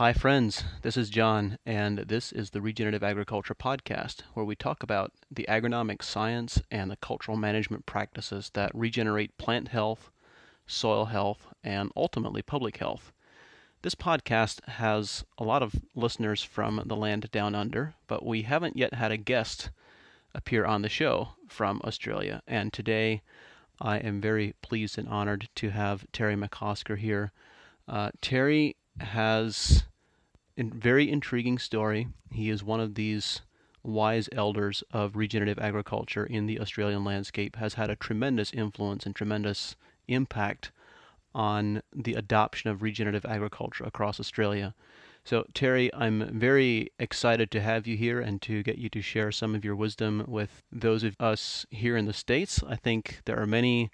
Hi, friends. This is John, and this is the Regenerative Agriculture Podcast, where we talk about the agronomic science and the cultural management practices that regenerate plant health, soil health, and ultimately public health. This podcast has a lot of listeners from the land down under, but we haven't yet had a guest appear on the show from Australia. And today I am very pleased and honored to have Terry McCosker here. Uh, Terry has very intriguing story. He is one of these wise elders of regenerative agriculture in the Australian landscape, has had a tremendous influence and tremendous impact on the adoption of regenerative agriculture across Australia. So, Terry, I'm very excited to have you here and to get you to share some of your wisdom with those of us here in the States. I think there are many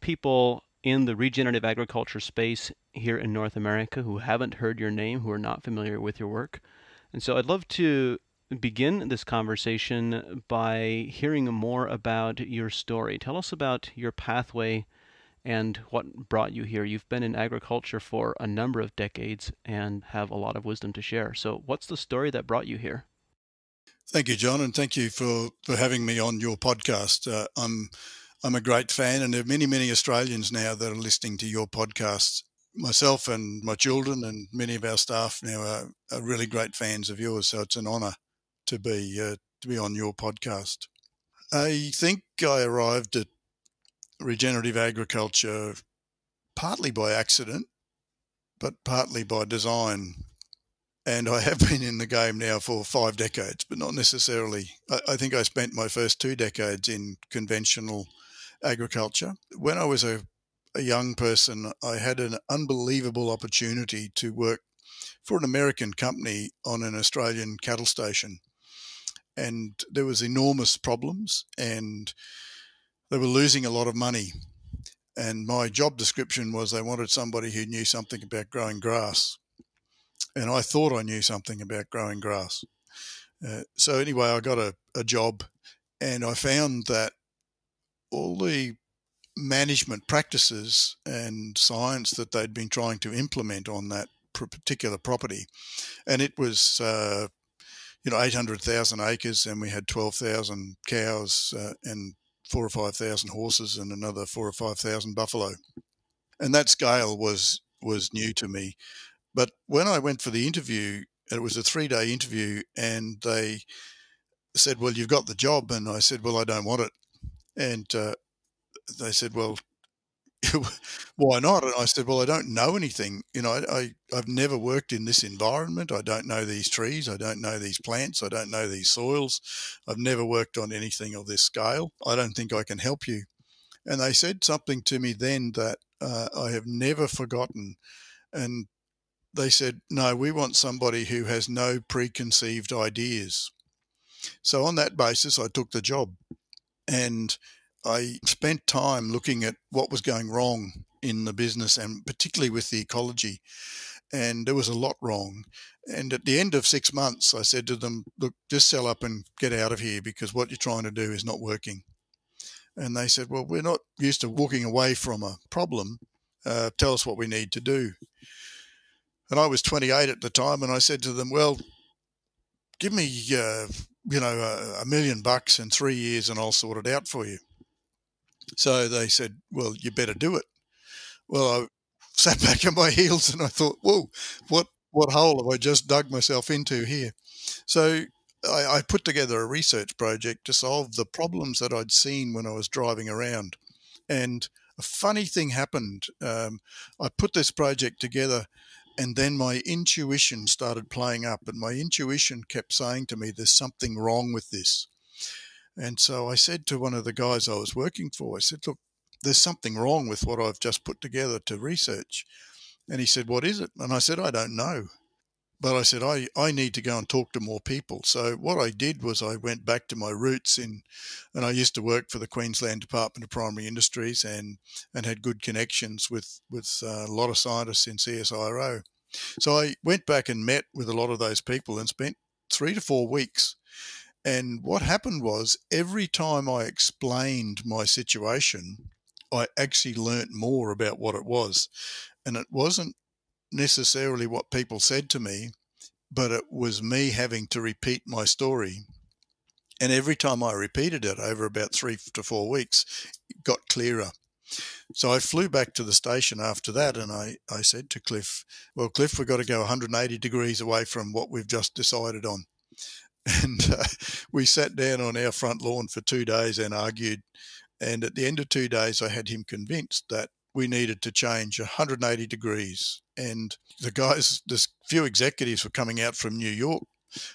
people in the regenerative agriculture space here in North America who haven't heard your name, who are not familiar with your work. And so I'd love to begin this conversation by hearing more about your story. Tell us about your pathway and what brought you here. You've been in agriculture for a number of decades and have a lot of wisdom to share. So, what's the story that brought you here? Thank you, John, and thank you for, for having me on your podcast. Uh, I'm I'm a great fan, and there are many many Australians now that are listening to your podcasts. Myself and my children and many of our staff now are, are really great fans of yours. So it's an honour to be uh, to be on your podcast. I think I arrived at regenerative agriculture partly by accident, but partly by design. And I have been in the game now for five decades, but not necessarily. I, I think I spent my first two decades in conventional agriculture. When I was a, a young person, I had an unbelievable opportunity to work for an American company on an Australian cattle station. And there was enormous problems and they were losing a lot of money. And my job description was they wanted somebody who knew something about growing grass. And I thought I knew something about growing grass. Uh, so, anyway, I got a, a job and I found that all the management practices and science that they'd been trying to implement on that particular property, and it was uh, you know 800,000 acres, and we had 12,000 cows uh, and four or five thousand horses and another four or five thousand buffalo, and that scale was was new to me. But when I went for the interview, it was a three day interview, and they said, "Well, you've got the job," and I said, "Well, I don't want it," and uh, they said, "Well, why not? And I said, well, I don't know anything. You know, I, I, have never worked in this environment. I don't know these trees. I don't know these plants. I don't know these soils. I've never worked on anything of this scale. I don't think I can help you. And they said something to me then that uh, I have never forgotten. And they said, no, we want somebody who has no preconceived ideas. So on that basis, I took the job. And I spent time looking at what was going wrong in the business and particularly with the ecology. And there was a lot wrong. And at the end of six months, I said to them, Look, just sell up and get out of here because what you're trying to do is not working. And they said, Well, we're not used to walking away from a problem. Uh, tell us what we need to do. And I was 28 at the time, and I said to them, Well, give me, uh, you know, a, a million bucks in three years and I'll sort it out for you. So they said, well, you better do it. Well, I sat back on my heels and I thought, whoa, what, what hole have I just dug myself into here? So I, I put together a research project to solve the problems that I'd seen when I was driving around. And a funny thing happened. Um, I put this project together and then my intuition started playing up and my intuition kept saying to me there's something wrong with this and so I said to one of the guys I was working for, I said, look, there's something wrong with what I've just put together to research. And he said, what is it? And I said, I don't know. But I said, I, I need to go and talk to more people. So what I did was I went back to my roots in, and I used to work for the Queensland Department of Primary Industries and, and had good connections with, with uh, a lot of scientists in CSIRO. So I went back and met with a lot of those people and spent three to four weeks and what happened was every time I explained my situation, I actually learnt more about what it was. And it wasn't necessarily what people said to me, but it was me having to repeat my story. And every time I repeated it over about three to four weeks, it got clearer. So I flew back to the station after that and I, I said to Cliff, Well, Cliff, we've got to go 180 degrees away from what we've just decided on. And uh, we sat down on our front lawn for two days and argued. And at the end of two days, I had him convinced that we needed to change 180 degrees. And the guys, this few executives were coming out from New York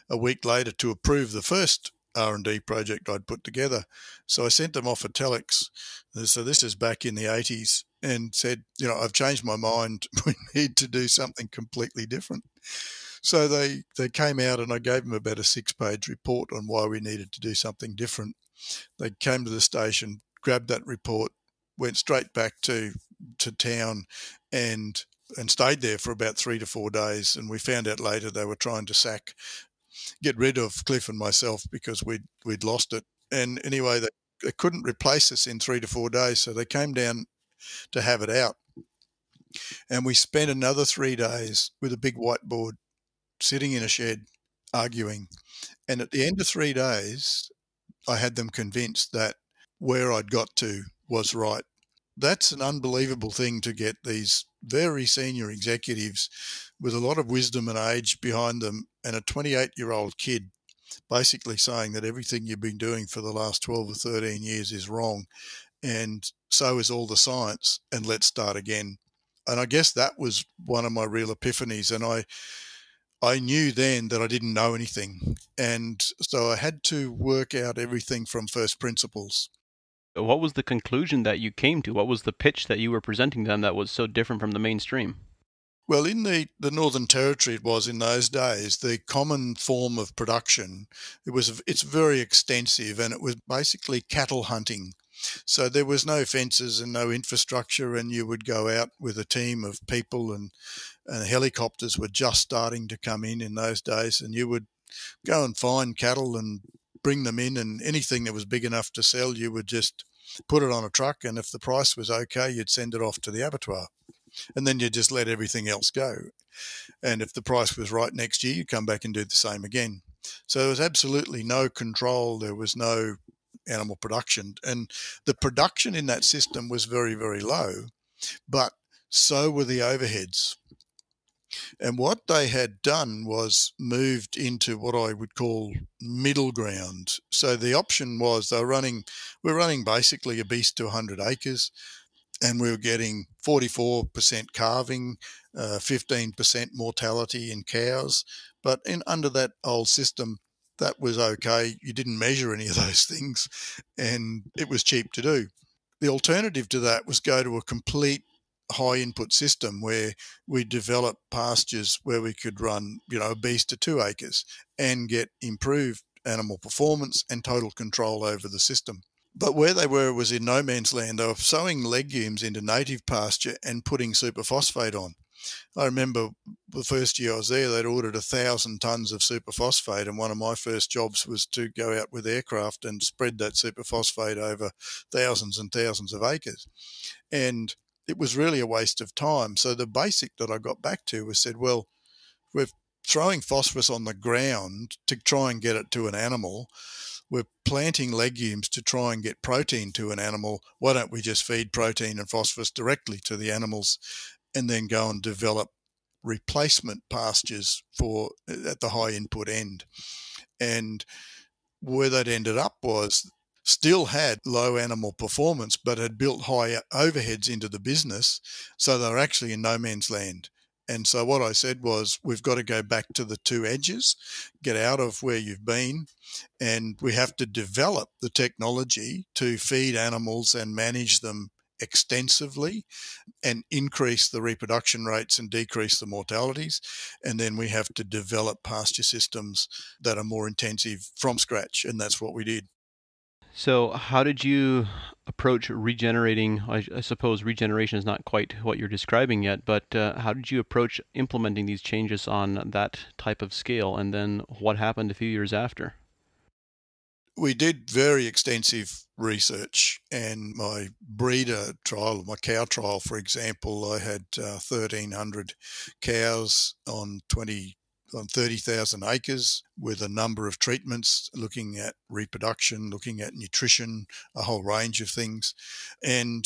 a week later to approve the first R&D project I'd put together. So I sent them off a telex. So this is back in the 80s and said, you know, I've changed my mind. We need to do something completely different. So they, they came out and I gave them about a six page report on why we needed to do something different. They came to the station, grabbed that report, went straight back to to town and and stayed there for about three to four days. And we found out later they were trying to sack, get rid of Cliff and myself because we'd we'd lost it. And anyway, they, they couldn't replace us in three to four days, so they came down to have it out. And we spent another three days with a big whiteboard sitting in a shed arguing. And at the end of three days, I had them convinced that where I'd got to was right. That's an unbelievable thing to get these very senior executives with a lot of wisdom and age behind them and a 28 year old kid basically saying that everything you've been doing for the last 12 or 13 years is wrong and so is all the science and let's start again and i guess that was one of my real epiphanies and i I knew then that I didn't know anything. And so I had to work out everything from first principles. What was the conclusion that you came to? What was the pitch that you were presenting them that was so different from the mainstream? Well, in the, the Northern Territory, it was in those days the common form of production. It was it's very extensive, and it was basically cattle hunting. So there was no fences and no infrastructure, and you would go out with a team of people, and, and helicopters were just starting to come in in those days, and you would go and find cattle and bring them in, and anything that was big enough to sell, you would just put it on a truck, and if the price was okay, you'd send it off to the abattoir, and then you just let everything else go. And if the price was right next year, you come back and do the same again. So there was absolutely no control. There was no animal production. And the production in that system was very, very low, but so were the overheads. And what they had done was moved into what I would call middle ground. So the option was they were running, we're running basically a beast to 100 acres, and we were getting 44% calving, uh, 15% mortality in cows. But in under that old system, that was okay. You didn't measure any of those things, and it was cheap to do. The alternative to that was go to a complete high input system where we develop pastures where we could run, you know, a beast to two acres and get improved animal performance and total control over the system. But where they were was in no man's land. They were sowing legumes into native pasture and putting superphosphate on. I remember the first year I was there, they'd ordered a thousand tons of superphosphate, and one of my first jobs was to go out with aircraft and spread that superphosphate over thousands and thousands of acres. And it was really a waste of time. So the basic that I got back to was said, well, we're throwing phosphorus on the ground to try and get it to an animal. We're planting legumes to try and get protein to an animal. Why don't we just feed protein and phosphorus directly to the animals and then go and develop replacement pastures for at the high input end. And where that ended up was still had low animal performance, but had built high overheads into the business. So they were actually in no man's land. And so what I said was, we've got to go back to the two edges, get out of where you've been, and we have to develop the technology to feed animals and manage them extensively and increase the reproduction rates and decrease the mortalities. And then we have to develop pasture systems that are more intensive from scratch. And that's what we did. So, how did you approach regenerating? I, I suppose regeneration is not quite what you're describing yet, but uh, how did you approach implementing these changes on that type of scale? And then what happened a few years after? we did very extensive research, and my breeder trial, my cow trial, for example, I had uh, 1,300 cows on 20 on 30,000 acres with a number of treatments looking at reproduction, looking at nutrition, a whole range of things. And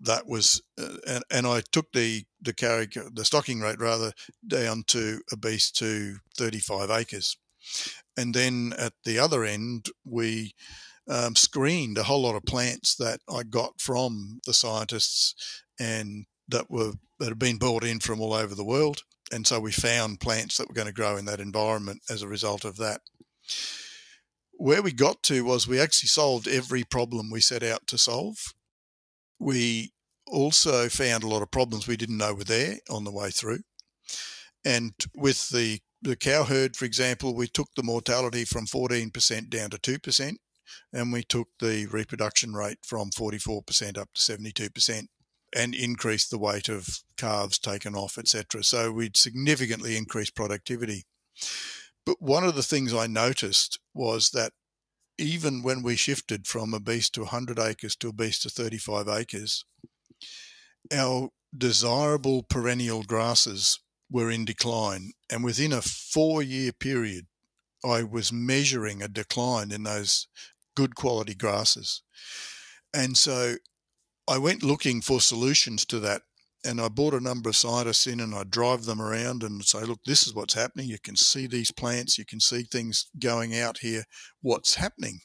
that was, uh, and, and I took the, the carry, the stocking rate rather down to a beast to 35 acres. And then at the other end, we um, screened a whole lot of plants that I got from the scientists and that were that had been brought in from all over the world. And so we found plants that were going to grow in that environment as a result of that. Where we got to was we actually solved every problem we set out to solve. We also found a lot of problems we didn't know were there on the way through. And with the the cow herd, for example, we took the mortality from 14% down to 2%, and we took the reproduction rate from 44% up to 72% and increased the weight of calves taken off, etc. So we'd significantly increased productivity. But one of the things I noticed was that even when we shifted from a beast to 100 acres to a beast to 35 acres, our desirable perennial grasses were in decline. And within a four year period, I was measuring a decline in those good quality grasses. And so I went looking for solutions to that. And I brought a number of scientists in and I drive them around and say, look, this is what's happening. You can see these plants, you can see things going out here. What's happening?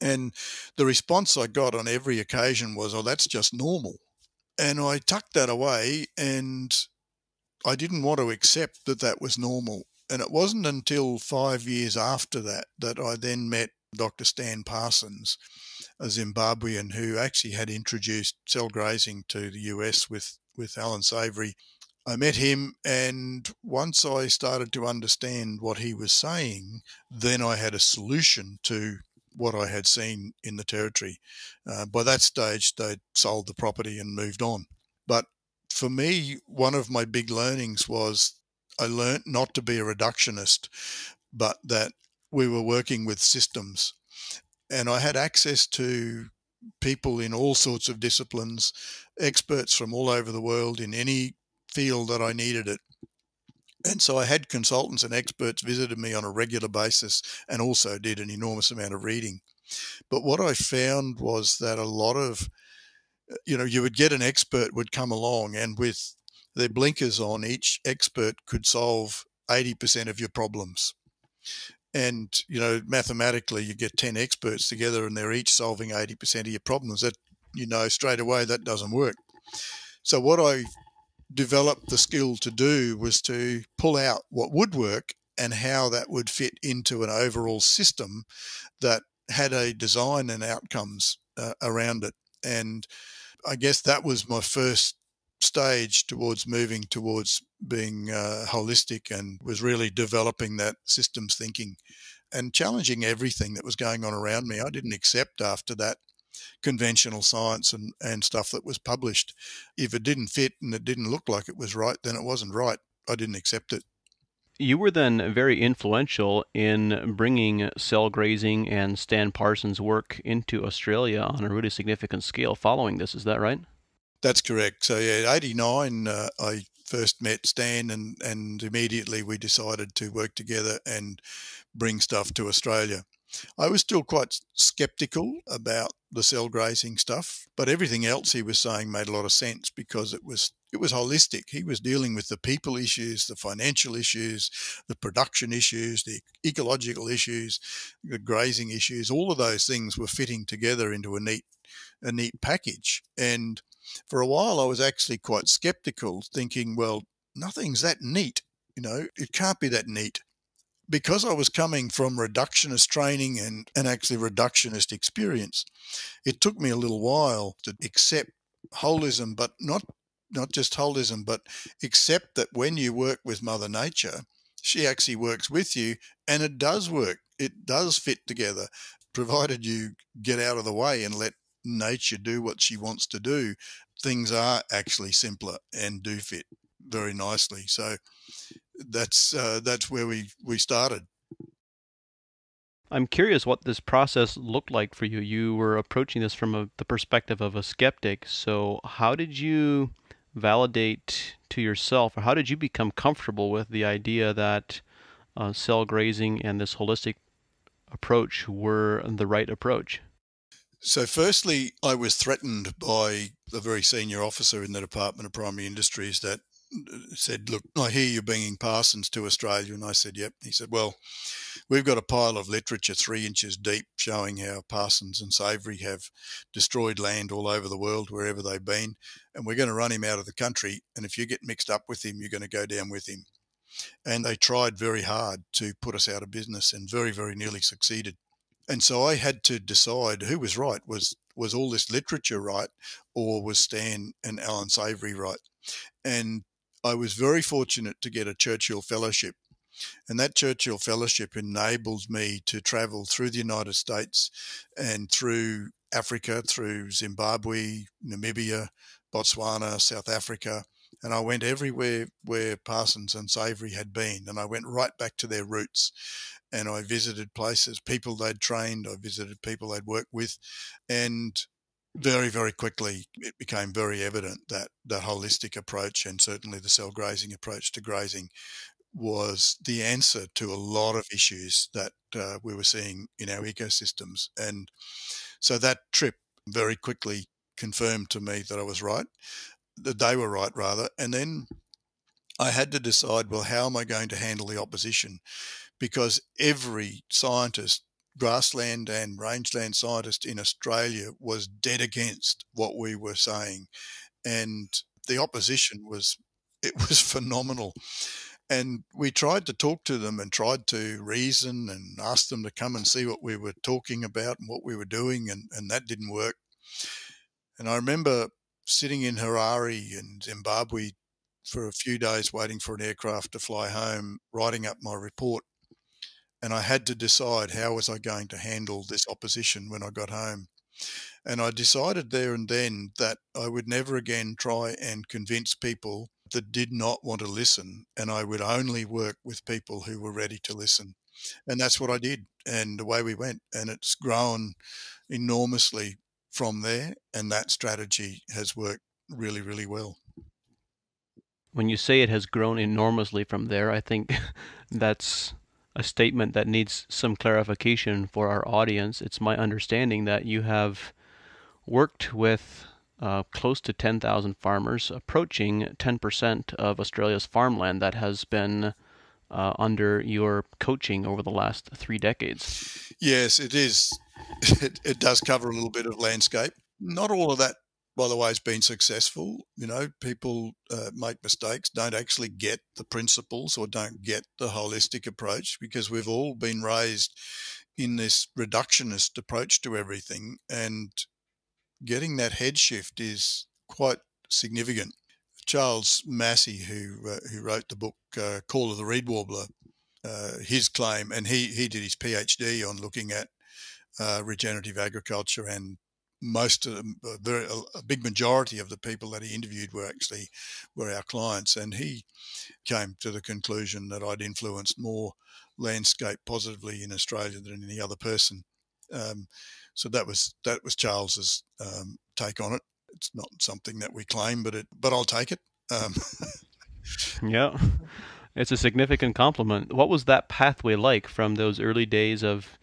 And the response I got on every occasion was, oh, that's just normal. And I tucked that away and I didn't want to accept that that was normal. And it wasn't until five years after that that I then met Dr. Stan Parsons, a Zimbabwean who actually had introduced cell grazing to the US with, with Allan Savory. I met him, and once I started to understand what he was saying, then I had a solution to what I had seen in the territory. Uh, by that stage, they'd sold the property and moved on. But for me, one of my big learnings was I learned not to be a reductionist, but that we were working with systems. And I had access to people in all sorts of disciplines, experts from all over the world in any field that I needed it. And so I had consultants and experts visited me on a regular basis and also did an enormous amount of reading. But what I found was that a lot of you know, you would get an expert would come along and with their blinkers on, each expert could solve 80% of your problems. And, you know, mathematically, you get 10 experts together and they're each solving 80% of your problems. That, you know, straight away, that doesn't work. So, what I developed the skill to do was to pull out what would work and how that would fit into an overall system that had a design and outcomes uh, around it. And I guess that was my first stage towards moving towards being uh, holistic and was really developing that systems thinking and challenging everything that was going on around me. I didn't accept after that conventional science and, and stuff that was published. If it didn't fit and it didn't look like it was right, then it wasn't right. I didn't accept it. You were then very influential in bringing cell grazing and Stan Parsons' work into Australia on a really significant scale following this. Is that right? That's correct. So, yeah, 89, uh, I first met Stan, and, and immediately we decided to work together and bring stuff to Australia. I was still quite skeptical about the cell grazing stuff, but everything else he was saying made a lot of sense because it was it was holistic. He was dealing with the people issues, the financial issues, the production issues, the ecological issues, the grazing issues. All of those things were fitting together into a neat a neat package. And for a while, I was actually quite skeptical, thinking, well, nothing's that neat. You know, it can't be that neat because I was coming from reductionist training and, and actually reductionist experience, it took me a little while to accept holism, but not not just holism, but accept that when you work with Mother Nature, she actually works with you, and it does work. It does fit together, provided you get out of the way and let nature do what she wants to do. Things are actually simpler and do fit very nicely. So that's uh, that's where we we started. I'm curious what this process looked like for you. You were approaching this from a, the perspective of a skeptic. So, how did you validate to yourself, or how did you become comfortable with the idea that uh, cell grazing and this holistic approach were the right approach? So, firstly, I was threatened by a very senior officer in the Department of Primary Industries that uh, said, Look, I hear you're bringing Parsons to Australia. And I said, Yep. He said, Well, we've got a pile of literature three inches deep showing how Parsons and Savory have destroyed land all over the world, wherever they've been. And we're going to run him out of the country. And if you get mixed up with him, you're going to go down with him. And they tried very hard to put us out of business and very, very nearly succeeded. And so I had to decide who was right. Was was all this literature right, or was Stan and Allan Savory right? And I was very fortunate to get a Churchill Fellowship. And that Churchill Fellowship enables me to travel through the United States and through Africa, through Zimbabwe, Namibia, Botswana, South Africa. And I went everywhere where Parsons and Savory had been. And I went right back to their roots. And I visited places, people they'd trained, I visited people they'd worked with. And very, very quickly, it became very evident that the holistic approach and certainly the cell grazing approach to grazing was the answer to a lot of issues that uh, we were seeing in our ecosystems. And so that trip very quickly confirmed to me that I was right, that they were right, rather. And then I had to decide well, how am I going to handle the opposition? Because every scientist grassland and rangeland scientist in Australia was dead against what we were saying. And the opposition was, it was phenomenal. And we tried to talk to them and tried to reason and ask them to come and see what we were talking about and what we were doing, and, and that didn't work. And I remember sitting in Harare in Zimbabwe for a few days waiting for an aircraft to fly home, writing up my report and I had to decide how was I going to handle this opposition when I got home. And I decided there and then that I would never again try and convince people that did not want to listen, and I would only work with people who were ready to listen. And that's what I did, and away we went. And it's grown enormously from there, and that strategy has worked really, really well. When you say it has grown enormously from there, I think that's a statement that needs some clarification for our audience. It's my understanding that you have worked with uh, close to 10,000 farmers, approaching 10% of Australia's farmland that has been uh, under your coaching over the last three decades. Yes, it is. It, it does cover a little bit of landscape. Not all of that by the way, has been successful. You know, people uh, make mistakes, don't actually get the principles or don't get the holistic approach because we've all been raised in this reductionist approach to everything. And getting that head shift is quite significant. Charles Massy, who uh, who wrote the book uh, Call of the Reed Warbler, uh, his claim, and he, he did his PhD on looking at uh, regenerative agriculture and most of them, a, big majority of the people that he interviewed were actually were our clients, and he came to the conclusion that I'd influenced more landscape positively in Australia than any other person. Um, so that was that was Charles's um, take on it. It's not something that we claim, but it but I'll take it. Um. yeah, it's a significant compliment. What was that pathway like from those early days of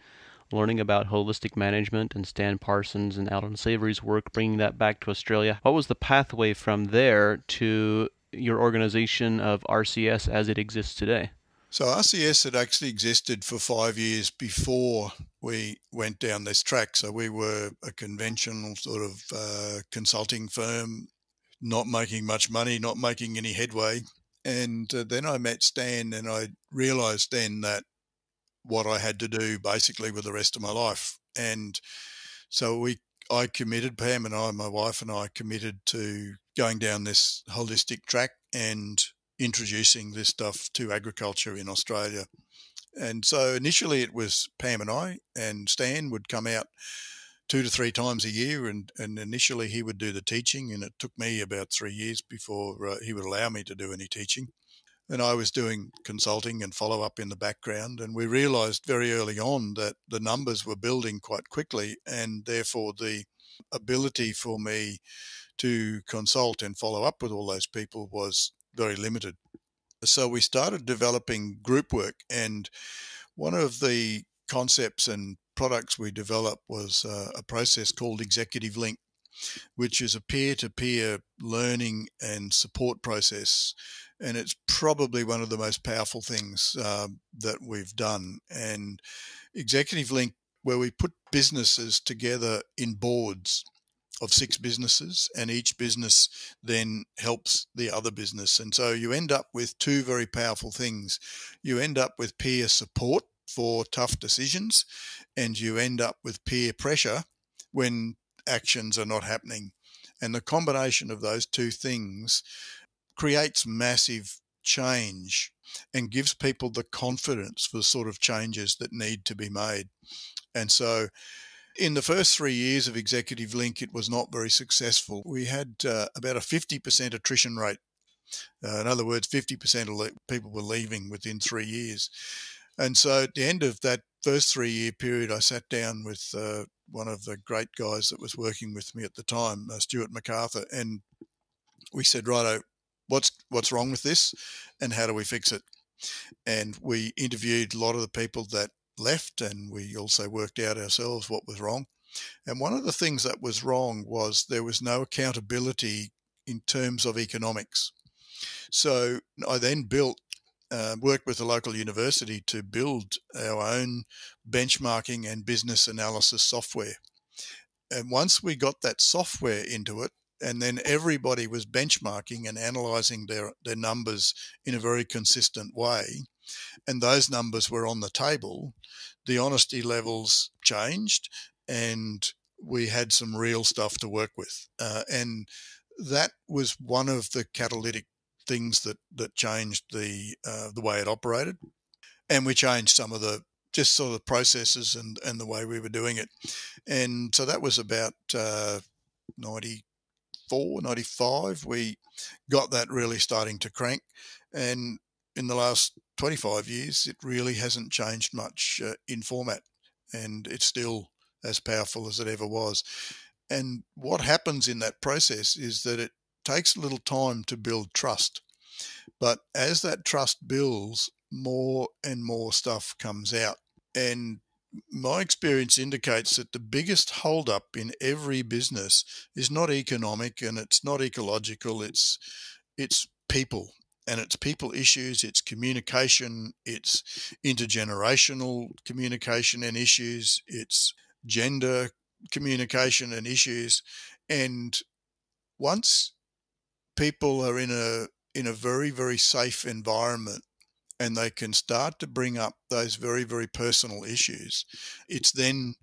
learning about holistic management and Stan Parsons and Allan Savory's work, bringing that back to Australia. What was the pathway from there to your organization of RCS as it exists today? So RCS had actually existed for five years before we went down this track. So we were a conventional sort of uh, consulting firm, not making much money, not making any headway. And uh, then I met Stan, and I realized then that what I had to do basically with the rest of my life. And so we, I committed, Pam and I, my wife and I committed to going down this holistic track and introducing this stuff to agriculture in Australia. And so initially it was Pam and I, and Stan would come out two to three times a year. And, and initially he would do the teaching, and it took me about three years before uh, he would allow me to do any teaching. And I was doing consulting and follow up in the background. And we realized very early on that the numbers were building quite quickly, and therefore the ability for me to consult and follow up with all those people was very limited. So we started developing group work, and one of the concepts and products we developed was uh, a process called Executive Link, which is a peer to peer learning and support process. And it's probably one of the most powerful things uh, that we've done. And Executive Link, where we put businesses together in boards of six businesses, and each business then helps the other business. And so you end up with two very powerful things. You end up with peer support for tough decisions, and you end up with peer pressure when actions are not happening. And the combination of those two things creates massive change and gives people the confidence for the sort of changes that need to be made. And so in the first three years of Executive Link, it was not very successful. We had uh, about a 50% attrition rate. Uh, in other words, 50% of people were leaving within three years. And so at the end of that first three year period, I sat down with uh, one of the great guys that was working with me at the time, uh, Stuart MacArthur, and we said, righto, what's what's wrong with this, and how do we fix it? And we interviewed a lot of the people that left, and we also worked out ourselves what was wrong. And one of the things that was wrong was there was no accountability in terms of economics. So I then built, uh, worked with a local university to build our own benchmarking and business analysis software. And once we got that software into it, and then everybody was benchmarking and analyzing their, their numbers in a very consistent way, and those numbers were on the table, the honesty levels changed and we had some real stuff to work with. Uh, and that was one of the catalytic things that, that changed the, uh, the way it operated. And we changed some of the just sort of processes and, and the way we were doing it. And so that was about uh, 94, 95. We got that really starting to crank. And in the last 25 years, it really hasn't changed much uh, in format, and it's still as powerful as it ever was. And what happens in that process is that it takes a little time to build trust. But as that trust builds, more and more stuff comes out. And my experience indicates that the biggest holdup in every business is not economic and it's not ecological, it's it's people and it's people issues, it's communication, it's intergenerational communication and issues, it's gender communication and issues. And once people are in a in a very, very safe environment and they can start to bring up those very, very personal issues, it's then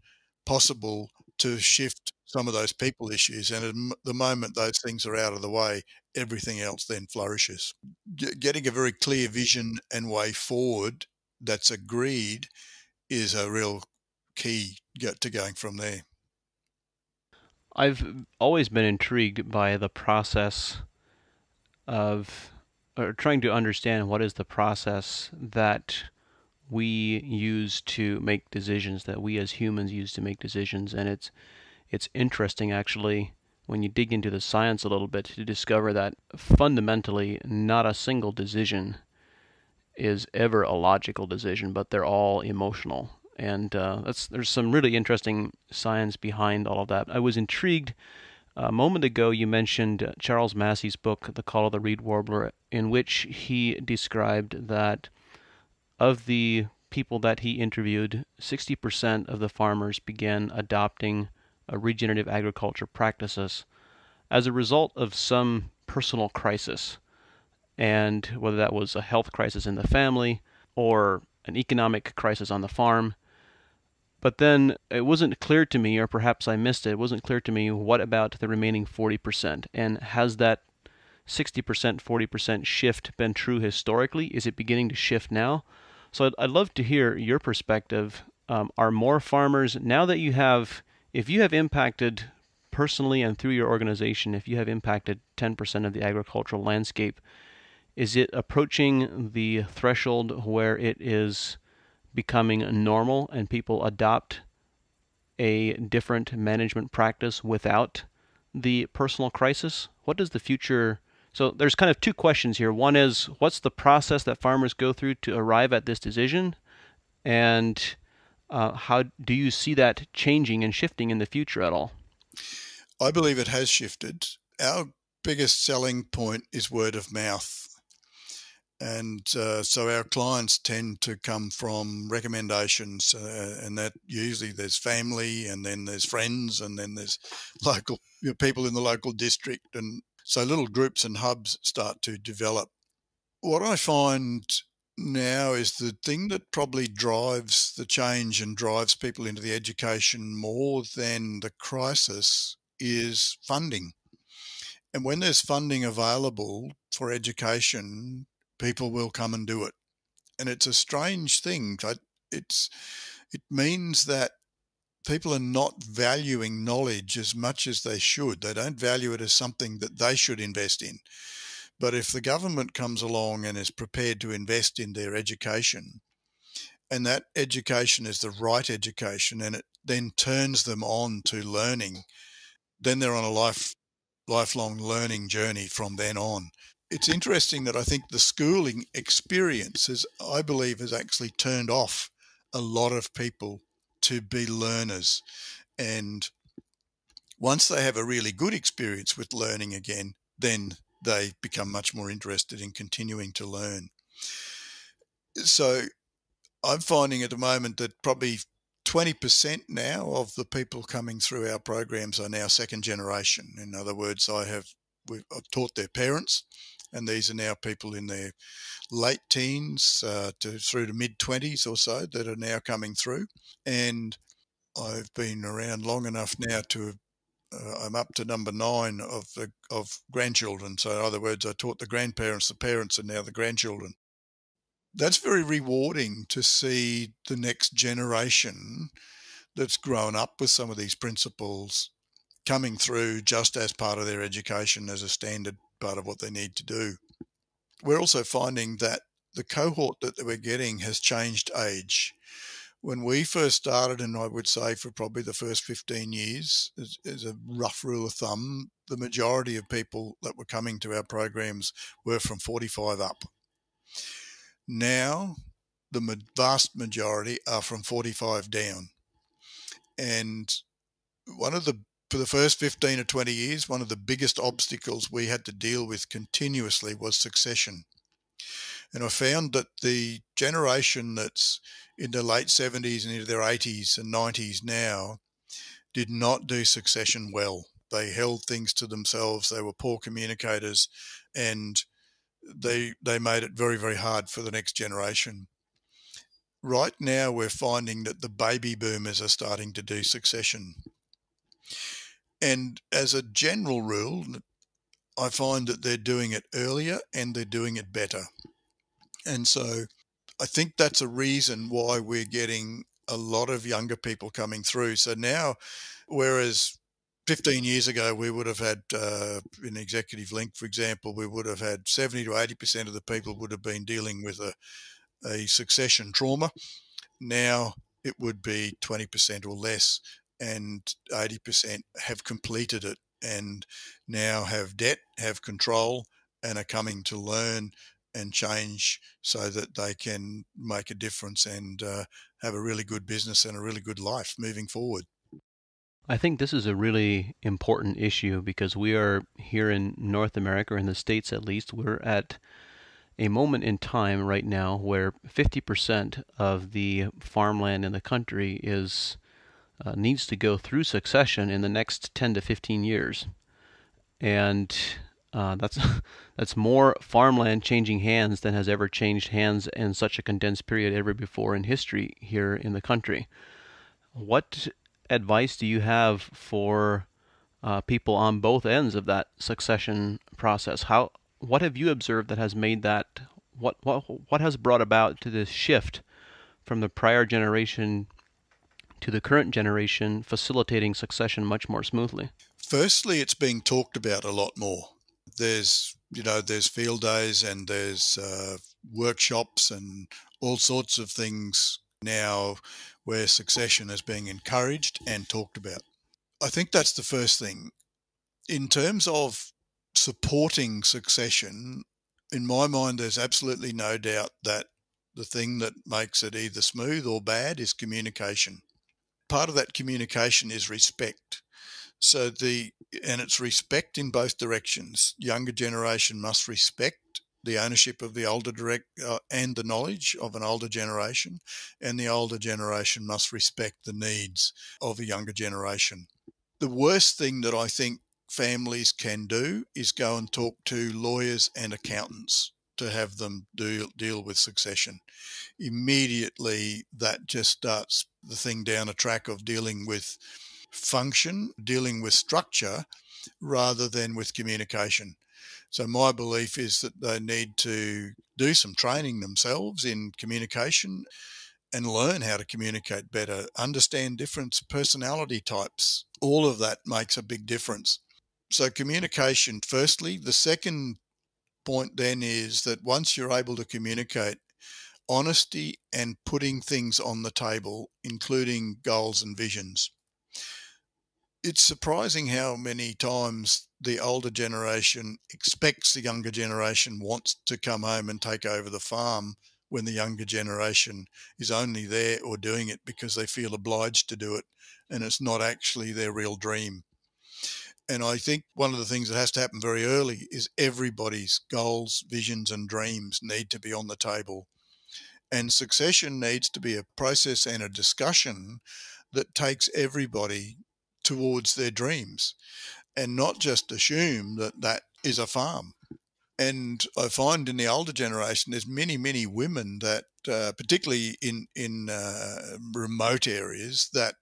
possible to shift some of those people issues. And at the moment those things are out of the way, everything else then flourishes. Getting a very clear vision and way forward that's agreed is a real key to going from there. I've always been intrigued by the process of or trying to understand what is the process that we use to make decisions that we as humans use to make decisions and it's it's interesting actually when you dig into the science a little bit to discover that fundamentally not a single decision is ever a logical decision, but they're all emotional. And uh, there's some really interesting science behind all of that. I was intrigued a moment ago. You mentioned Charles Massy's book, The Call of the Reed Warbler, in which he described that of the people that he interviewed, 60% of the farmers began adopting uh, regenerative agriculture practices as a result of some personal crisis. And whether that was a health crisis in the family or an economic crisis on the farm. But then it wasn't clear to me, or perhaps I missed it, it wasn't clear to me what about the remaining 40%? And has that 60%, 40% shift been true historically? Is it beginning to shift now? So I'd, I'd love to hear your perspective. Um, are more farmers, now that you have if you have impacted personally and through your organization, if you have impacted 10% of the agricultural landscape, is it approaching the threshold where it is becoming normal and people adopt a different management practice without the personal crisis? What does the future so there's kind of two questions here. One is what's the process that farmers go through to arrive at this decision, and uh, how do you see that changing and shifting in the future at all? I believe it has shifted. Our biggest selling point is word of mouth. And uh, so our clients tend to come from recommendations, uh, and that usually there's family, and then there's friends, and then there's local you know, people in the local district, and so little groups and hubs start to develop. What I find now is the thing that probably drives the change and drives people into the education more than the crisis is funding. And when there's funding available for education, people will come and do it. And it's a strange thing. It's it means that people are not valuing knowledge as much as they should. They don't value it as something that they should invest in. But if the government comes along and is prepared to invest in their education, and that education is the right education, and it then turns them on to learning, then they're on a life lifelong learning journey from then on. It's interesting that I think the schooling experience has, I believe, has actually turned off a lot of people to be learners. And once they have a really good experience with learning again, then they become much more interested in continuing to learn. So I'm finding at the moment that probably 20% now of the people coming through our programs are now second generation. In other words, I have I've taught their parents, and these are now people in their late teens uh, to through to mid 20s or so that are now coming through. And I've been around long enough now to uh, I'm up to number nine of the of grandchildren. So, in other words, I taught the grandparents, the parents, and now the grandchildren. That's very rewarding to see the next generation that's grown up with some of these principles coming through just as part of their education as a standard part of what they need to do. We're also finding that the cohort that we're getting has changed age when we first started, and I would say for probably the first 15 years, as, as, a rough rule of thumb, the majority of people that were coming to our programs were from 45 up. Now, the vast majority are from 45 down. And one of the, for the first 15 or 20 years, one of the biggest obstacles we had to deal with continuously was succession. And I found that the generation that's in the late 70s and into their 80s and 90s now did not do succession well. They held things to themselves. They were poor communicators, and they they made it very very hard for the next generation. Right now, we're finding that the baby boomers are starting to do succession, and as a general rule, I find that they're doing it earlier and they're doing it better. And so I think that's a reason why we're getting a lot of younger people coming through. So now, whereas 15 years ago, we would have had, uh, in Executive Link, for example, we would have had 70 to 80% of the people would have been dealing with a, a succession trauma. Now it would be 20% or less, and 80% have completed it and now have debt, have control, and are coming to learn and change so that they can make a difference and uh, have a really good business and a really good life moving forward. I think this is a really important issue because we are here in North America, in the States at least, we're at a moment in time right now where 50% of the farmland in the country is uh, needs to go through succession in the next 10 to 15 years. And uh, that's that's more farmland changing hands than has ever changed hands in such a condensed period ever before in history here in the country. What advice do you have for uh, people on both ends of that succession process? How what have you observed that has made that what what what has brought about to this shift from the prior generation to the current generation, facilitating succession much more smoothly? Firstly, it's being talked about a lot more there's you know, there's field days and there's uh, workshops and all sorts of things now where succession is being encouraged and talked about. I think that's the first thing. In terms of supporting succession, in my mind, there's absolutely no doubt that the thing that makes it either smooth or bad is communication. Part of that communication is respect. So the and it's respect in both directions. Younger generation must respect the ownership of the older direct uh, and the knowledge of an older generation, and the older generation must respect the needs of a younger generation. The worst thing that I think families can do is go and talk to lawyers and accountants to have them do, deal with succession. Immediately, that just starts the thing down a track of dealing with function, dealing with structure, rather than with communication. So, my belief is that they need to do some training themselves in communication and learn how to communicate better, understand different personality types. All of that makes a big difference. So, communication, firstly. The second point then is that once you're able to communicate, honesty and putting things on the table, including goals and visions. It's surprising how many times the older generation expects the younger generation wants to come home and take over the farm when the younger generation is only there or doing it because they feel obliged to do it and it's not actually their real dream. And I think one of the things that has to happen very early is everybody's goals, visions, and dreams need to be on the table. And succession needs to be a process and a discussion that takes everybody towards their dreams and not just assume that that is a farm. And I find in the older generation, there's many, many women that, uh, particularly in in uh, remote areas, that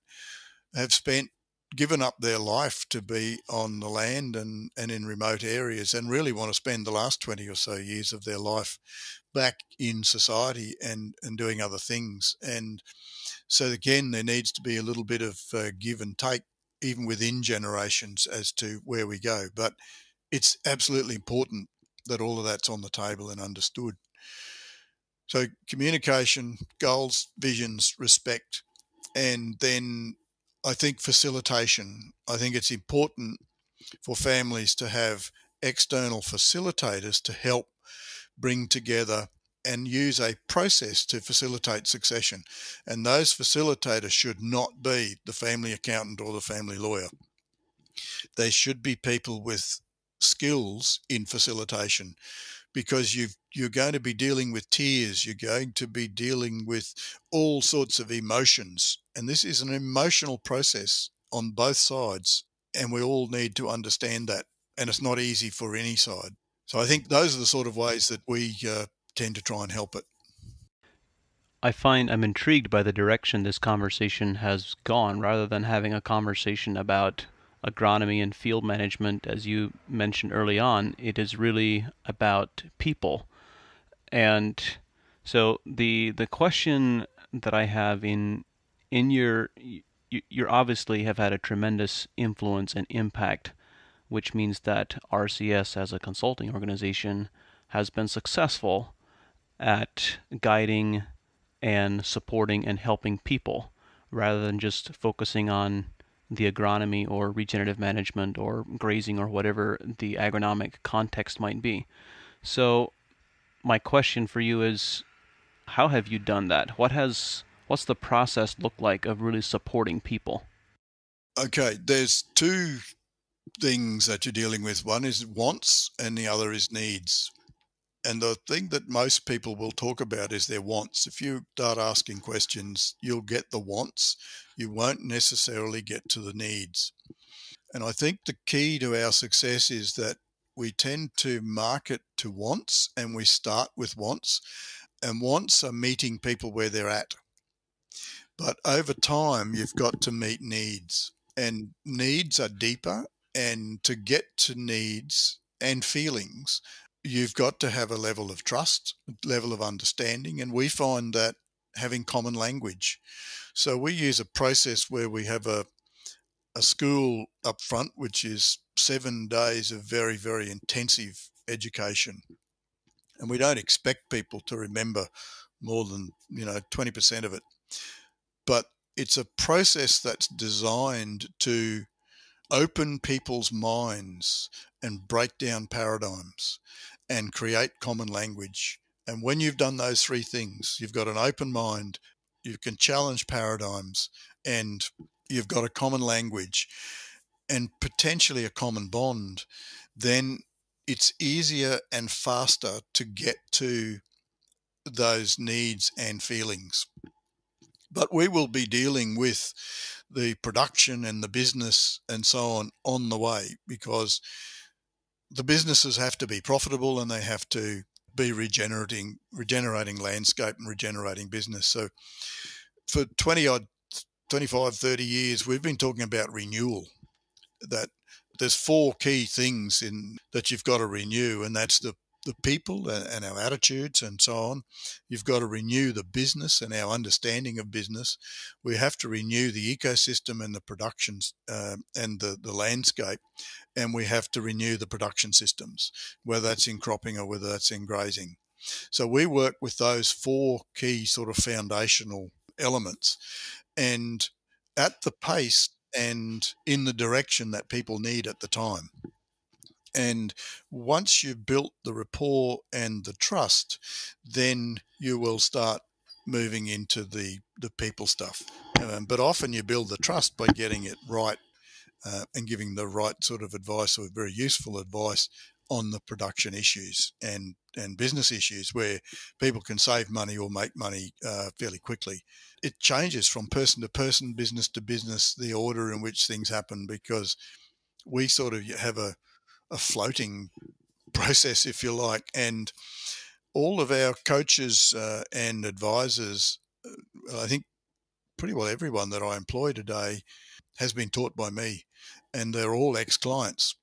have spent given up their life to be on the land and, and in remote areas and really want to spend the last 20 or so years of their life back in society and, and doing other things. And so, again, there needs to be a little bit of uh, give and take, even within generations, as to where we go. But it's absolutely important that all of that's on the table and understood. So, communication, goals, visions, respect, and then I think facilitation. I think it's important for families to have external facilitators to help bring together and use a process to facilitate succession. And those facilitators should not be the family accountant or the family lawyer. They should be people with skills in facilitation because you you're going to be dealing with tears, you're going to be dealing with all sorts of emotions. And this is an emotional process on both sides. And we all need to understand that. And it's not easy for any side. So I think those are the sort of ways that we uh, tend to try and help it. I find I'm intrigued by the direction this conversation has gone rather than having a conversation about agronomy and field management, as you mentioned early on, it is really about people. And so the the question that I have in in your you, you obviously have had a tremendous influence and impact, which means that RCS as a consulting organization has been successful at guiding and supporting and helping people rather than just focusing on the agronomy or regenerative management or grazing or whatever the agronomic context might be. So, my question for you is how have you done that? What has what's the process look like of really supporting people? Okay, there's two things that you're dealing with. One is wants and the other is needs. And the thing that most people will talk about is their wants. If you start asking questions, you'll get the wants. You won't necessarily get to the needs. And I think the key to our success is that we tend to market to wants and we start with wants. And wants are meeting people where they're at. But over time, you've got to meet needs. And needs are deeper. And to get to needs and feelings, you've got to have a level of trust, level of understanding, and we find that having common language. So we use a process where we have a a school up front, which is seven days of very, very intensive education. And we don't expect people to remember more than, you know, 20% of it. But it's a process that's designed to open people's minds and break down paradigms and create common language. And when you've done those three things, you've got an open mind, you can challenge paradigms, and you've got a common language and potentially a common bond, then it's easier and faster to get to those needs and feelings. But we will be dealing with the production and the business and so on on the way because the businesses have to be profitable and they have to be regenerating regenerating landscape and regenerating business. So for 20 odd 25 30 years we've been talking about renewal that there's four key things in that you've got to renew and that's the the people and our attitudes and so on. You've got to renew the business and our understanding of business. We have to renew the ecosystem and the productions uh, and the, the landscape. And we have to renew the production systems, whether that's in cropping or whether that's in grazing. So we work with those four key sort of foundational elements. And at the pace and in the direction that people need at the time. And once you've built the rapport and the trust, then you will start moving into the, the people stuff. Um, but often you build the trust by getting it right uh, and giving the right sort of advice or very useful advice on the production issues and, and business issues where people can save money or make money uh, fairly quickly. It changes from person to person, business to business, the order in which things happen because we sort of have a a floating process, if you like. And all of our coaches uh, and advisors, uh, I think pretty well everyone that I employ today has been taught by me, and they're all ex clients.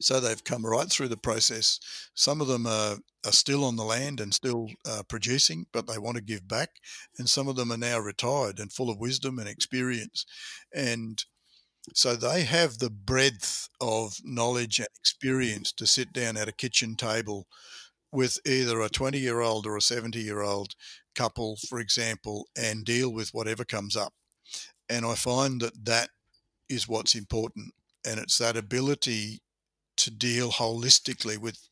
So they've come right through the process. Some of them are, are still on the land and still uh, producing, but they want to give back. And some of them are now retired and full of wisdom and experience. And so they have the breadth of knowledge and experience to sit down at a kitchen table with either a 20 year old or a 70 year old couple, for example, and deal with whatever comes up. And I find that that is what's important. And it's that ability to deal holistically with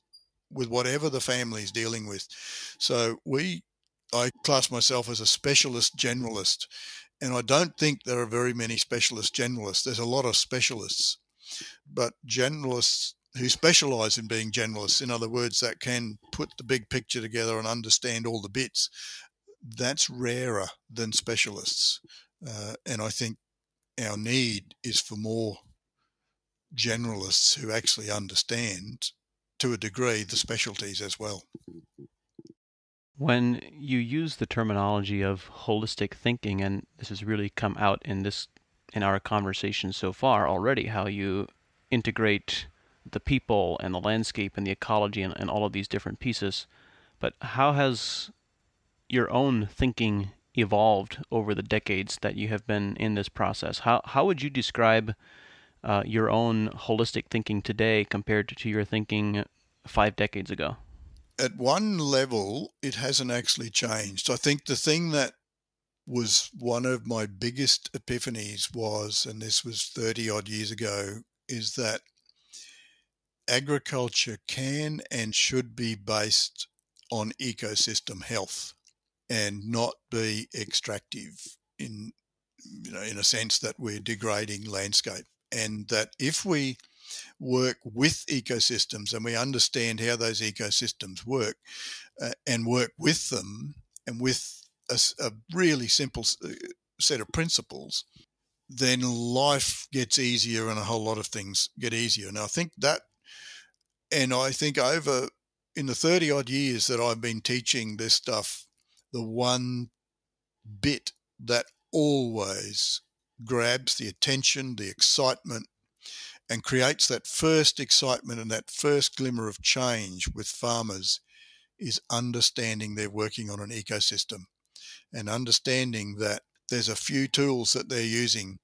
with whatever the family is dealing with. So we I class myself as a specialist generalist and I don't think there are very many specialist generalists. There's a lot of specialists, but generalists who specialize in being generalists, in other words, that can put the big picture together and understand all the bits, that's rarer than specialists. Uh, and I think our need is for more generalists who actually understand to a degree the specialties as well. When you use the terminology of holistic thinking, and this has really come out in this in our conversation so far already, how you integrate the people and the landscape and the ecology and, and all of these different pieces, but how has your own thinking evolved over the decades that you have been in this process? How how would you describe uh, your own holistic thinking today compared to, to your thinking five decades ago? At one level, it hasn't actually changed. I think the thing that was one of my biggest epiphanies was, and this was 30 odd years ago, is that agriculture can and should be based on ecosystem health and not be extractive in you know in a sense that we're degrading landscape and that if we work with ecosystems and we understand how those ecosystems work uh, and work with them and with a, a really simple uh, set of principles, then life gets easier and a whole lot of things get easier. And I think that, and I think over in the 30 odd years that I've been teaching this stuff, the one bit that always grabs the attention, the excitement, and creates that first excitement and that first glimmer of change with farmers is understanding they're working on an ecosystem and understanding that there's a few tools that they're using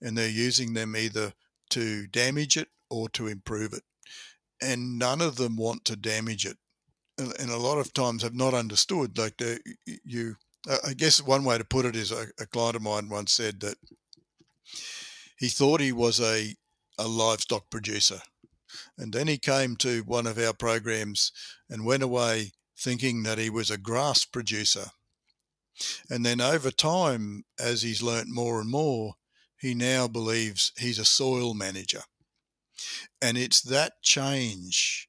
and they're using them either to damage it or to improve it. and none of them want to damage it. And, a lot of times have not understood. Like the, you, I guess one way to put it is a, a client of mine once said that he thought he was a, a livestock producer. And then he came to one of our programs and went away thinking that he was a grass producer. And then over time, as he's learnt more and more, he now believes he's a soil manager. And it's that change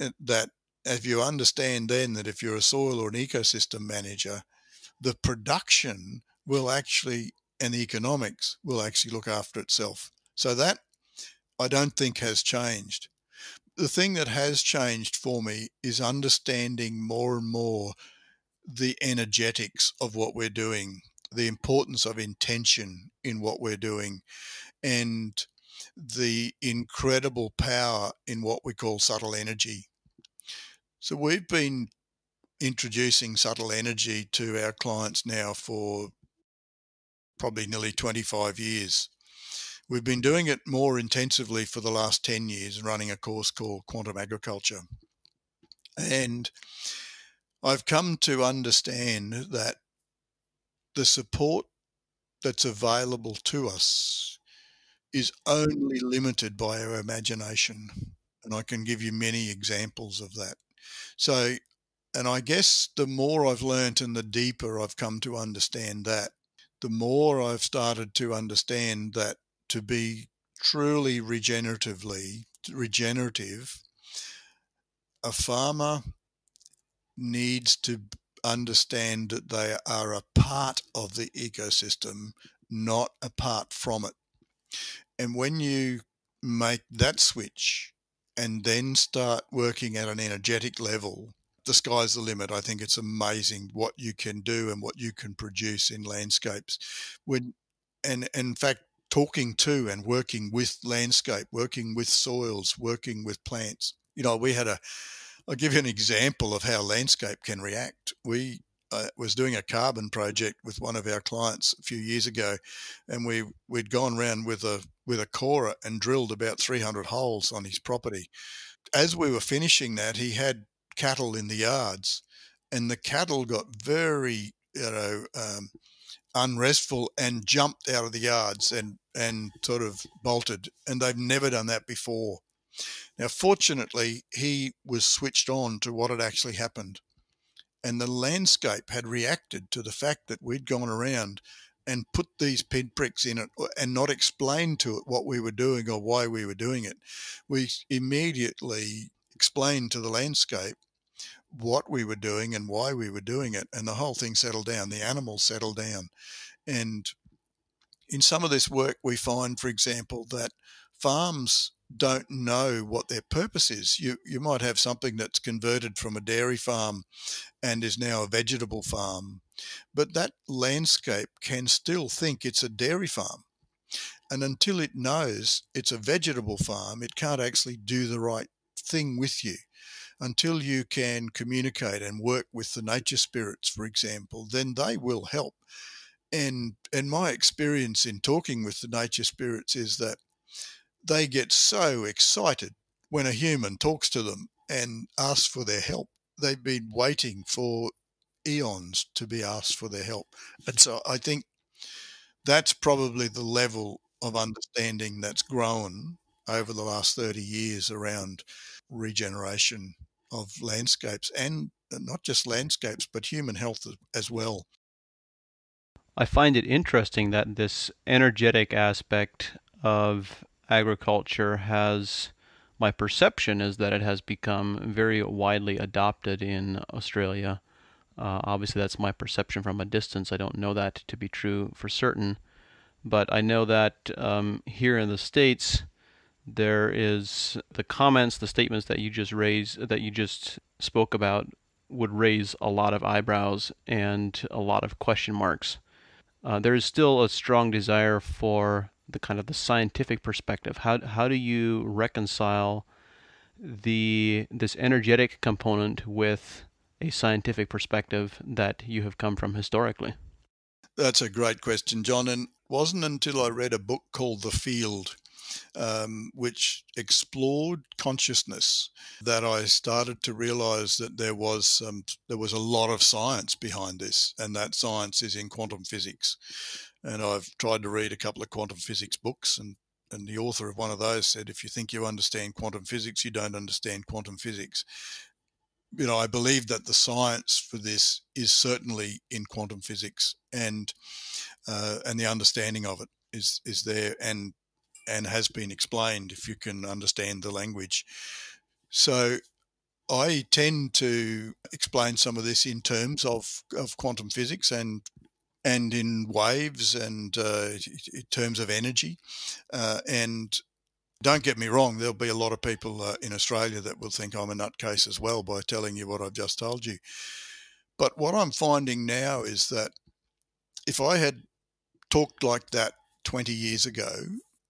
uh, that, if you understand then that if you're a soil or an ecosystem manager, the production will actually, and the economics will actually look after itself. So that I don't think has changed. The thing that has changed for me is understanding more and more the energetics of what we're doing, the importance of intention in what we're doing, and the incredible power in what we call subtle energy. So we've been introducing subtle energy to our clients now for probably nearly 25 years. We've been doing it more intensively for the last 10 years, running a course called Quantum Agriculture. And I've come to understand that the support that's available to us is only limited by our imagination. And I can give you many examples of that. So, and I guess the more I've learnt and the deeper I've come to understand that, the more I've started to understand that to be truly regeneratively regenerative, a farmer needs to understand that they are a part of the ecosystem, not apart from it. And when you make that switch and then start working at an energetic level, the sky's the limit. I think it's amazing what you can do and what you can produce in landscapes. When and, and in fact, talking to and working with landscape, working with soils, working with plants. You know, we had a I'll give you an example of how landscape can react. We uh, was doing a carbon project with one of our clients a few years ago, and we we'd gone around with a with a corer and drilled about 300 holes on his property. As we were finishing that, he had cattle in the yards, and the cattle got very you know um, unrestful and jumped out of the yards and and sort of bolted, and they've never done that before. Now, fortunately, he was switched on to what had actually happened. And the landscape had reacted to the fact that we'd gone around and put these pinpricks in it uh, and not explained to it what we were doing or why we were doing it. We immediately explained to the landscape what we were doing and why we were doing it. And the whole thing settled down. The animals settled down. And in some of this work, we find, for example, that farms don't know what their purpose is. You you might have something that's converted from a dairy farm and is now a vegetable farm, but that landscape can still think it's a dairy farm. And until it knows it's a vegetable farm, it can't actually do the right thing with you. Until you can communicate and work with the nature spirits, for example, then they will help. And and my experience in talking with the nature spirits is that they get so excited when a human talks to them and asks for their help. They've been waiting for eons to be asked for their help. And so I think that's probably the level of understanding that's grown over the last 30 years around regeneration of landscapes and not just landscapes, but human health as well. I find it interesting that this energetic aspect of agriculture has my perception is that it has become very widely adopted in Australia. Uh, obviously, that's my perception from a distance. I don't know that to be true for certain, but I know that um, here in the states, there is the comments, the statements that you just raised, that you just spoke about, would raise a lot of eyebrows and a lot of question marks. Uh, there is still a strong desire for the kind of the scientific perspective. How how do you reconcile the this energetic component with a scientific perspective that you have come from historically? That's a great question, John. And wasn't until I read a book called The Field um, which explored consciousness, that I started to realize that there was um, there was a lot of science behind this, and that science is in quantum physics. And I've tried to read a couple of quantum physics books, and and the author of one of those said, if you think you understand quantum physics, you don't understand quantum physics. You know, I believe that the science for this is certainly in quantum physics, and uh, and the understanding of it is is there and and has been explained if you can understand the language. So I tend to explain some of this in terms of, of quantum physics and and in waves and uh, in terms of energy. Uh, and don't get me wrong, there'll be a lot of people uh, in Australia that will think I'm a nutcase as well by telling you what I've just told you. But what I'm finding now is that if I had talked like that 20 years ago,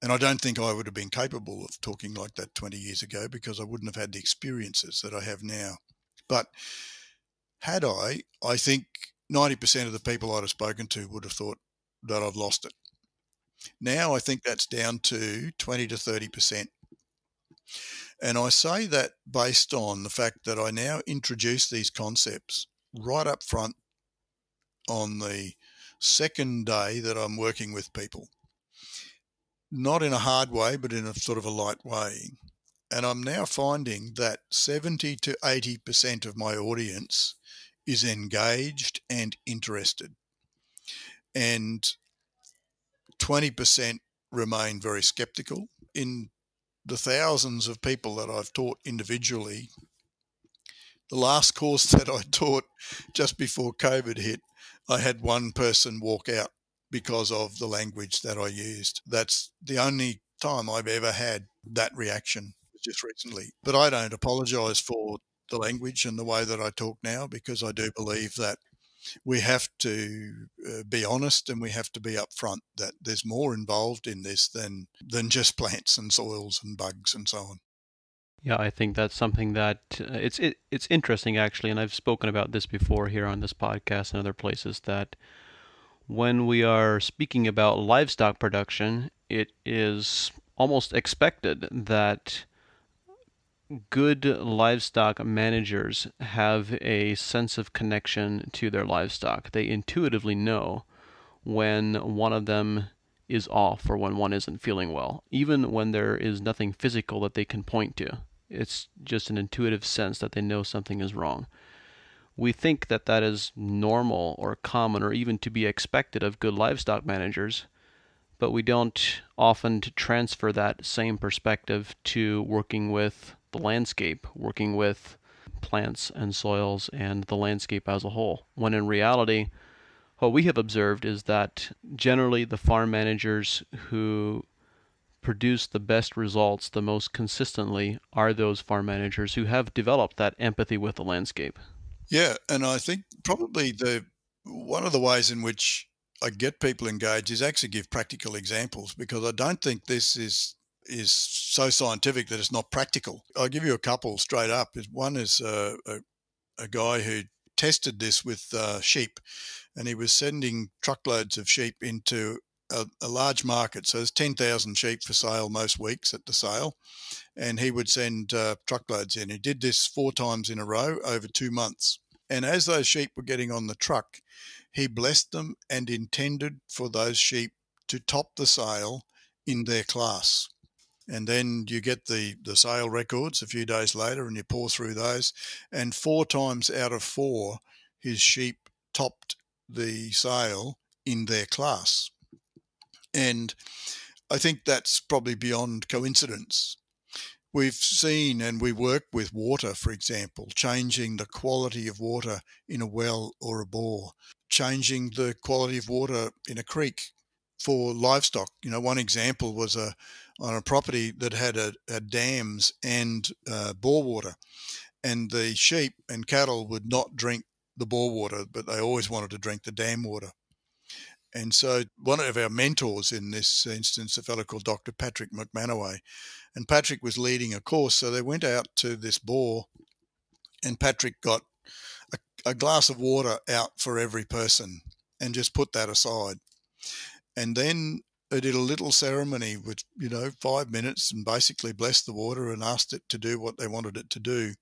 and I don't think I would have been capable of talking like that 20 years ago because I wouldn't have had the experiences that I have now. But had I, I think 90% of the people I'd have spoken to would have thought that I've lost it. Now I think that's down to 20 to 30%. And I say that based on the fact that I now introduce these concepts right up front on the second day that I'm working with people. Not in a hard way, but in a sort of a light way. And I'm now finding that 70 to 80% of my audience is engaged and interested. And 20% remain very skeptical. In the thousands of people that I've taught individually, the last course that I taught just before COVID hit, I had one person walk out because of the language that I used. That's the only time I've ever had that reaction just recently. But I don't apologize for the language and the way that I talk now because I do believe that we have to uh, be honest and we have to be upfront that there's more involved in this than than just plants and soils and bugs and so on. Yeah, I think that's something that uh, it's it, it's interesting actually, and I've spoken about this before here on this podcast and other places that when we are speaking about livestock production, it is almost expected that good livestock managers have a sense of connection to their livestock. They intuitively know when one of them is off or when one isn't feeling well, even when there is nothing physical that they can point to. It's just an intuitive sense that they know something is wrong. We think that that is normal or common or even to be expected of good livestock managers, but we don't often transfer that same perspective to working with the landscape, working with plants and soils and the landscape as a whole. When in reality, what we have observed is that generally the farm managers who produce the best results the most consistently are those farm managers who have developed that empathy with the landscape. Yeah, and I think probably the one of the ways in which I get people engaged is actually give practical examples because I don't think this is is so scientific that it's not practical. I'll give you a couple straight up. One is uh, a, a guy who tested this with uh, sheep, and he was sending truckloads of sheep into a, a large market. So there's 10,000 sheep for sale most weeks at the sale, and he would send uh, truckloads in. He did this four times in a row over two months. And as those sheep were getting on the truck, he blessed them and intended for those sheep to top the sale in their class and then you get the the sale records a few days later and you pour through those and four times out of four his sheep topped the sale in their class and i think that's probably beyond coincidence. We've seen and we work with water for example changing the quality of water in a well or a bore changing the quality of water in a creek for livestock. You know one example was a on a property that had a, a dams and uh, bore water, and the sheep and cattle would not drink the bore water, but they always wanted to drink the dam water. And so one of our mentors in this instance, a fellow called Dr. Patrick MacManaway, and Patrick was leading a course. So they went out to this bore, and Patrick got a, a glass of water out for every person and just put that aside. And then I did a little ceremony with, you know, five minutes and basically blessed the water and asked it to do what they wanted it to do.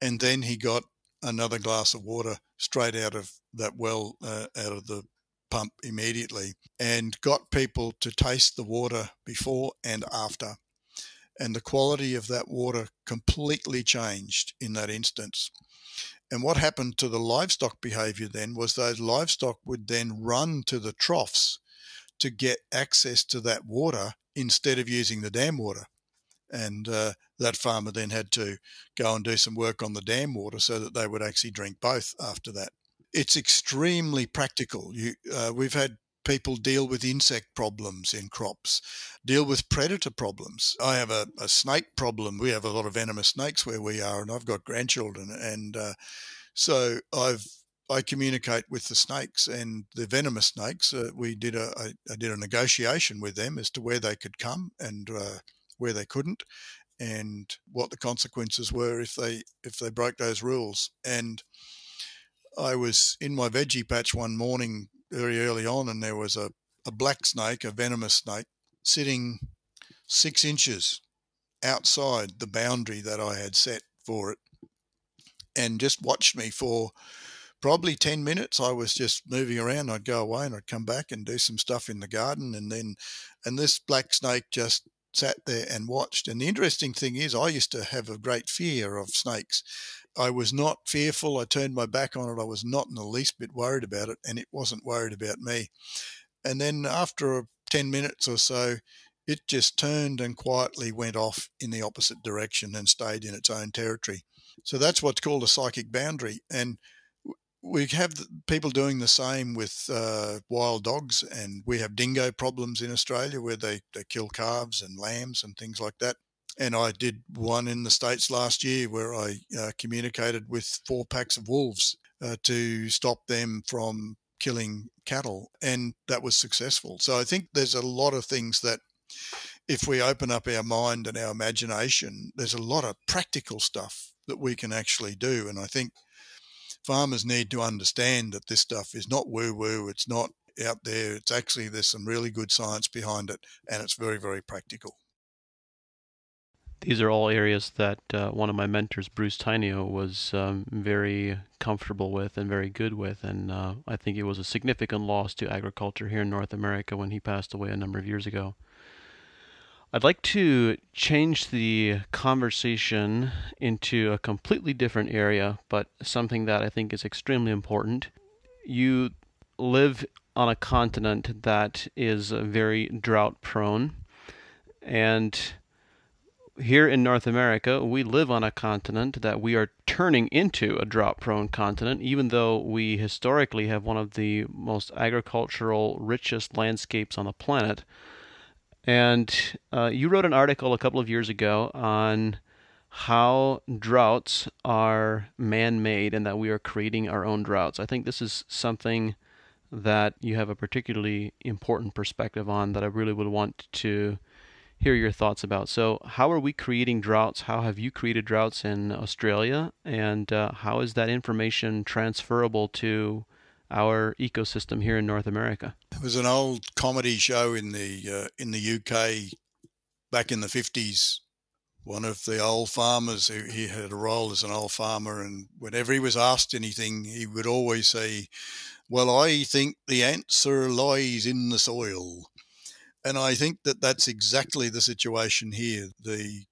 And then he got another glass of water straight out of that well, uh, out of the pump immediately, and got people to taste the water before and after. And the quality of that water completely changed in that instance. And what happened to the livestock behavior then was those livestock would then run to the troughs to get access to that water instead of using the dam water. And uh, that farmer then had to go and do some work on the dam water so that they would actually drink both after that. It's extremely practical. You, uh, we've had people deal with insect problems in crops, deal with predator problems. I have a, a, snake problem. We have a lot of venomous snakes where we are, and I've got grandchildren, and uh, so I've I communicate with the snakes and the venomous snakes. Uh, we did a I, I did a negotiation with them as to where they could come and uh, where they couldn't, and what the consequences were if they if they broke those rules. And I was in my veggie patch one morning very early on, and there was a, a black snake, a venomous snake, sitting six inches outside the boundary that I had set for it, and just watched me for probably 10 minutes. I was just moving around. I'd go away and i'd come back and do some stuff in the garden and then and this black snake just sat there and watched and the interesting thing is i used to have a great fear of snakes I was not fearful. I turned my back on it. I was not in the least bit worried about it, and it wasn't worried about me. And then after 10 minutes or so, it just turned and quietly went off in the opposite direction and stayed in its own territory. So that's what's called a psychic boundary. And we have people doing the same with uh, wild dogs, and we have dingo problems in Australia where they, they kill calves and lambs and things like that and I did one in the States last year where I uh, communicated with four packs of wolves uh, to stop them from killing cattle, and that was successful. So I think there's a lot of things that, if we open up our mind and our imagination, there's a lot of practical stuff that we can actually do. And I think farmers need to understand that this stuff is not woo woo, it's not out there. It's actually, there's some really good science behind it, and it's very, very practical. These are all areas that uh, one of my mentors, Bruce Tainio, was um, very comfortable with and very good with. And uh, I think it was a significant loss to agriculture here in North America when he passed away a number of years ago. I'd like to change the conversation into a completely different area, but something that I think is extremely important. You live on a continent that is very drought prone, and here in North America, we live on a continent that we are turning into a drought prone continent, even though we historically have one of the most agricultural, richest landscapes on the planet. And uh, you wrote an article a couple of years ago on how droughts are man made and that we are creating our own droughts. I think this is something that you have a particularly important perspective on that I really would want to hear your thoughts about. So, how are we creating droughts? How have you created droughts in Australia? And uh, how is that information transferable to our ecosystem here in North America? It was an old comedy show in the uh, in the UK back in the fifties. One of the old farmers, he had a role as an old farmer, and whenever he was asked anything, he would always say, "Well, I think the answer lies in the soil." And I think that that's exactly the situation here. The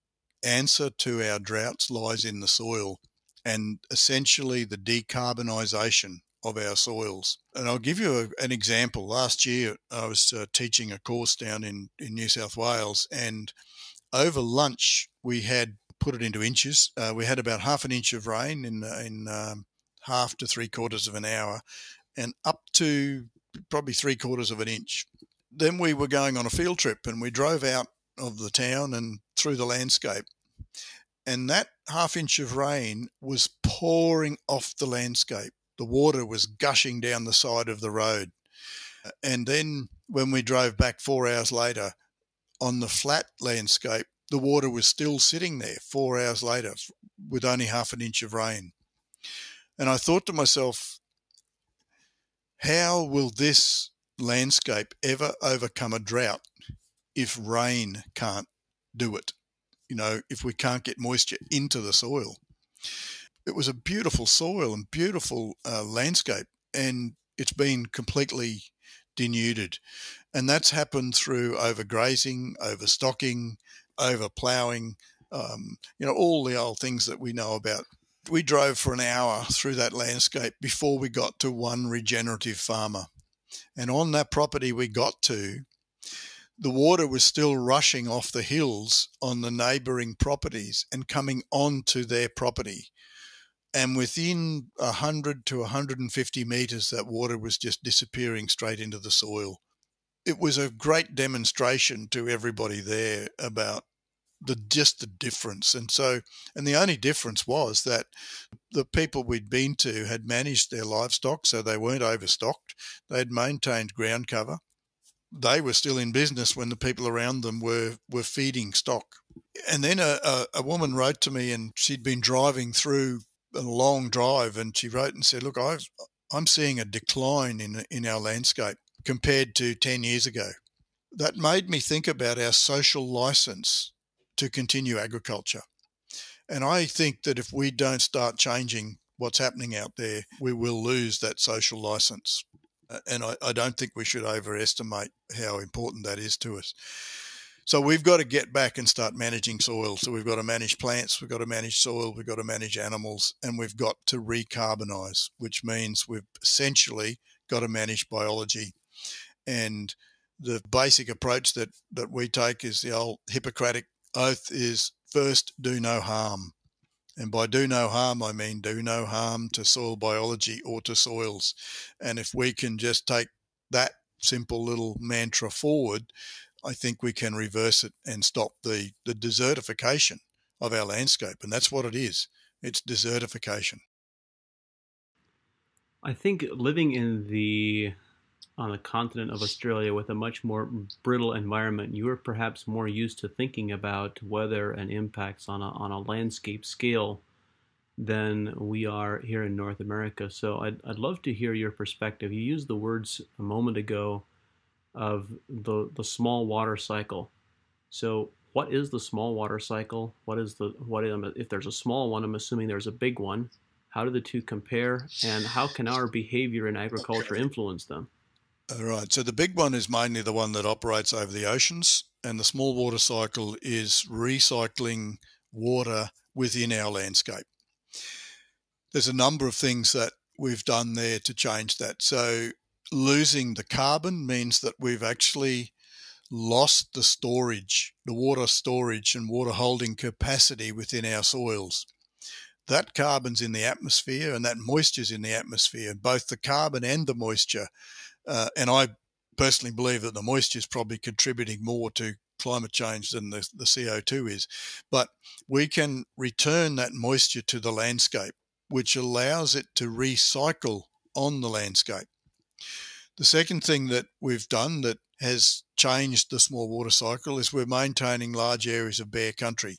answer to our droughts lies in the soil and essentially the decarbonisation of our soils. And I'll give you a, an example. Last year, I was uh, teaching a course down in, in New South Wales, and over lunch, we had put it into inches. Uh, we had about half an inch of rain in, in um, half to three quarters of an hour, and up to probably three quarters of an inch then we were going on a field trip and we drove out of the town and through the landscape. And that half inch of rain was pouring off the landscape. The water was gushing down the side of the road. And then when we drove back four hours later on the flat landscape, the water was still sitting there four hours later with only half an inch of rain. And I thought to myself, how will this landscape ever overcome a drought if rain can't do it? You know, if we can't get moisture into the soil. It was a beautiful soil and beautiful uh, landscape, and it's been completely denuded. And that's happened through overgrazing, overstocking, overploughing, um, you know, all the old things that we know about. We drove for an hour through that landscape before we got to one regenerative farmer. And on that property we got to, the water was still rushing off the hills on the neighbouring properties and coming onto their property. And within 100 to 150 metres, that water was just disappearing straight into the soil. It was a great demonstration to everybody there about the just the difference. And so and the only difference was that the people we'd been to had managed their livestock so they weren't overstocked. They'd maintained ground cover. They were still in business when the people around them were were feeding stock. And then a, a, a woman wrote to me and she'd been driving through a long drive and she wrote and said look I've, i'm seeing a decline in in our landscape compared to 10 years ago that made me think about our social license to continue agriculture. And I think that if we don't start changing what's happening out there, we will lose that social license. And I, I don't think we should overestimate how important that is to us. So we've got to get back and start managing soil. So we've got to manage plants, we've got to manage soil, we've got to manage animals, and we've got to recarbonize, which means we've essentially got to manage biology. And the basic approach that, that we take is the old Hippocratic oath is first do no harm. And by do no harm, I mean do no harm to soil biology or to soils. And if we can just take that simple little mantra forward, I think we can reverse it and stop the, the desertification of our landscape. And that's what it is it's desertification. I think living in the on the continent of Australia with a much more brittle environment, you are perhaps more used to thinking about weather and impacts on a, on a landscape scale than we are here in North America. So I'd, I'd love to hear your perspective. You used the words a moment ago of the, the small water cycle. So what is the small water cycle? What is the what if there's a small one? I'm assuming there's a big one. How do the two compare, and how can our behavior in agriculture influence them? All right. So the big one is mainly the one that operates over the oceans, and the small water cycle is recycling water within our landscape. There's a number of things that we've done there to change that. So losing the carbon means that we've actually lost the storage, the water storage and water holding capacity within our soils. That carbon's in the atmosphere and that moisture's in the atmosphere. And both the carbon and the moisture uh, and I personally believe that the moisture is probably contributing more to climate change than the, the CO2 is. But we can return that moisture to the landscape, which allows it to recycle on the landscape. The second thing that we've done that has changed the small water cycle is we're maintaining large areas of bare country.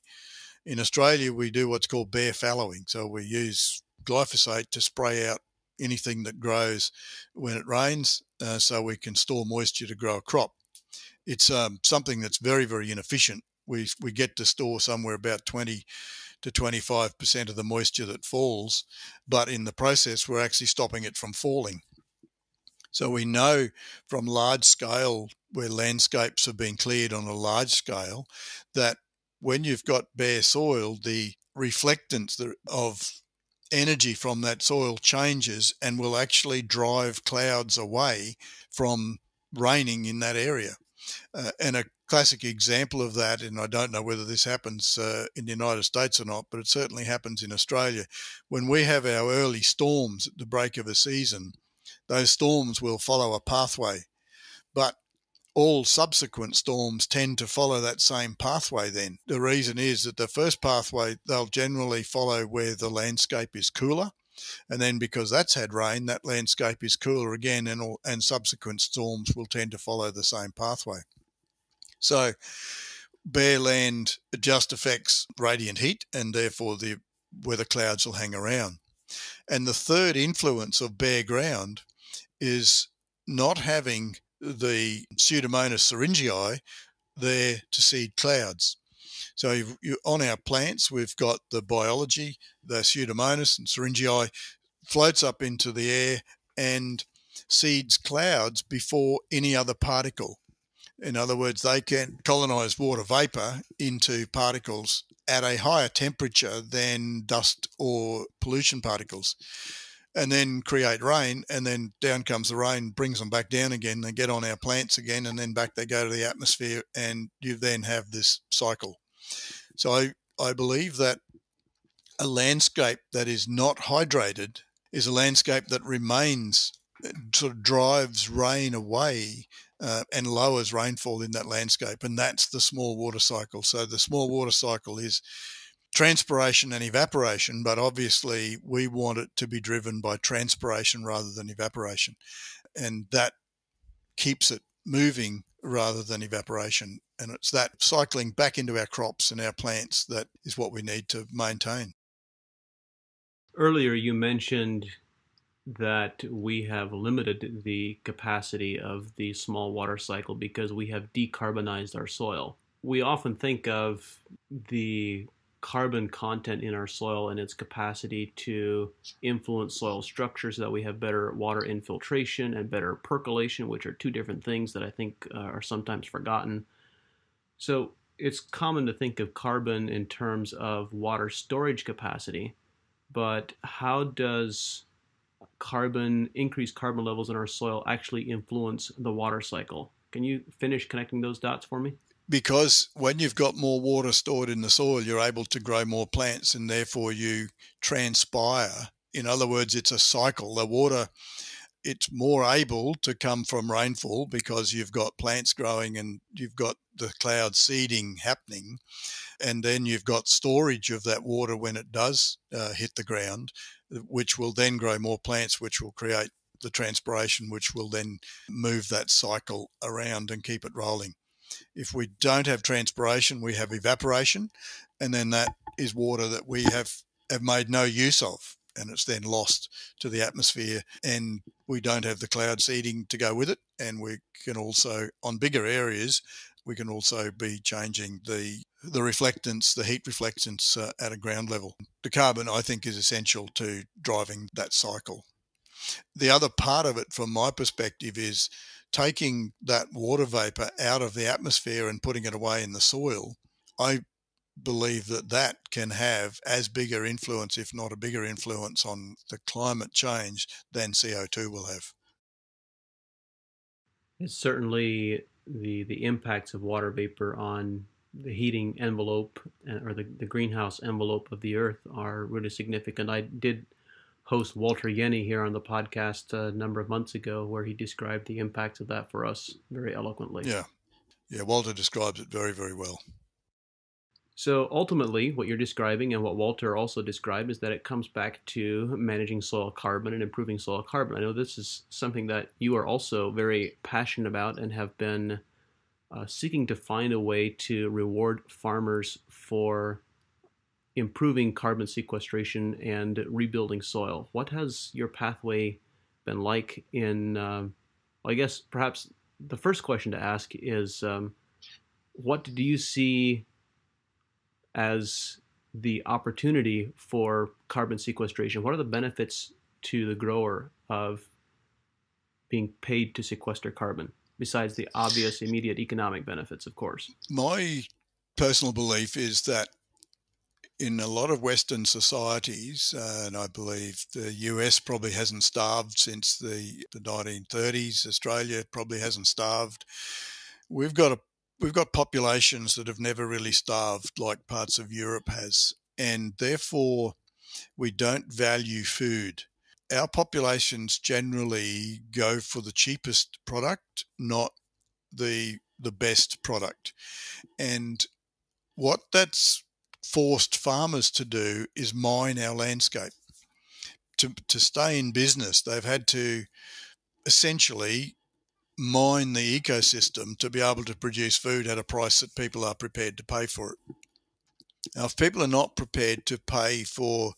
In Australia, we do what's called bare fallowing. So we use glyphosate to spray out anything that grows when it rains uh, so we can store moisture to grow a crop. It's um, something that's very, very inefficient. We, we get to store somewhere about 20 to 25% of the moisture that falls, but in the process, we're actually stopping it from falling. So we know from large scale, where landscapes have been cleared on a large scale, that when you've got bare soil, the reflectance of energy from that soil changes and will actually drive clouds away from raining in that area. Uh, and a classic example of that, and I don't know whether this happens uh, in the United States or not, but it certainly happens in Australia. When we have our early storms at the break of a season, those storms will follow a pathway. But all subsequent storms tend to follow that same pathway then. The reason is that the first pathway, they'll generally follow where the landscape is cooler. And then because that's had rain, that landscape is cooler again, and, all, and subsequent storms will tend to follow the same pathway. So, bare land just affects radiant heat, and therefore the weather clouds will hang around. And the third influence of bare ground is not having the Pseudomonas syringae there to seed clouds. So you, you, on our plants, we've got the biology, the Pseudomonas and syringae floats up into the air and seeds clouds before any other particle. In other words, they can colonize water vapor into particles at a higher temperature than dust or pollution particles and then create rain and then down comes the rain brings them back down again they get on our plants again and then back they go to the atmosphere and you then have this cycle. So i, I believe that a landscape that is not hydrated is a landscape that remains sort of drives rain away uh, and lowers rainfall in that landscape and that's the small water cycle. So the small water cycle is transpiration and evaporation, but obviously we want it to be driven by transpiration rather than evaporation. And that keeps it moving rather than evaporation. And it's that cycling back into our crops and our plants that is what we need to maintain. Earlier, you mentioned that we have limited the capacity of the small water cycle because we have decarbonized our soil. We often think of the carbon content in our soil and its capacity to influence soil structure so that we have better water infiltration and better percolation, which are two different things that I think uh, are sometimes forgotten. So it's common to think of carbon in terms of water storage capacity, but how does carbon, increased carbon levels in our soil actually influence the water cycle? Can you finish connecting those dots for me? Because when you've got more water stored in the soil, you're able to grow more plants and therefore you transpire. In other words, it's a cycle. The water, it's more able to come from rainfall because you've got plants growing and you've got the cloud seeding happening. And then you've got storage of that water when it does uh, hit the ground, which will then grow more plants, which will create the transpiration, which will then move that cycle around and keep it rolling. If we don't have transpiration, we have evaporation, and then that is water that we have, have made no use of. And it's then lost to the atmosphere, and we don't have the cloud seeding to go with it. And we can also, on bigger areas, we can also be changing the the reflectance, the heat reflectance uh, at a ground level. The carbon, I think, is essential to driving that cycle. The other part of it, from my perspective, is taking that water vapor out of the atmosphere and putting it away in the soil, I believe that that can have as bigger influence, if not a bigger influence, on the climate change than CO2 will have. It's certainly the the impacts of water vapor on the heating envelope uh, or the, the greenhouse envelope of the earth are really significant. I did host Walter Jehne here on the podcast a number of months ago, where he described the impacts of that for us very eloquently. Yeah. Yeah, Walter describes it very, very well. So ultimately, what you're describing and what Walter also described is that it comes back to managing soil carbon and improving soil carbon. I know this is something that you are also very passionate about and have been uh, seeking to find a way to reward farmers for improving carbon sequestration and rebuilding soil. What has your pathway been like in, uh, well, I guess perhaps the first question to ask is um, what do you see as the opportunity for carbon sequestration? What are the benefits to the grower of being paid to sequester carbon, besides the obvious immediate economic benefits, of course? My personal belief is that in a lot of Western societies, uh, and I believe the US probably hasn't starved since the, the 1930s. Australia probably hasn't starved. We've got a we've got populations that have never really starved like parts of Europe has, and therefore we don't value food. Our populations generally go for the cheapest product, not the the best product. And what that's forced farmers to do is mine our landscape. To, to stay in business, they've had to essentially mine the ecosystem to be able to produce food at a price that people are prepared to pay for it. Now, if people are not prepared to pay for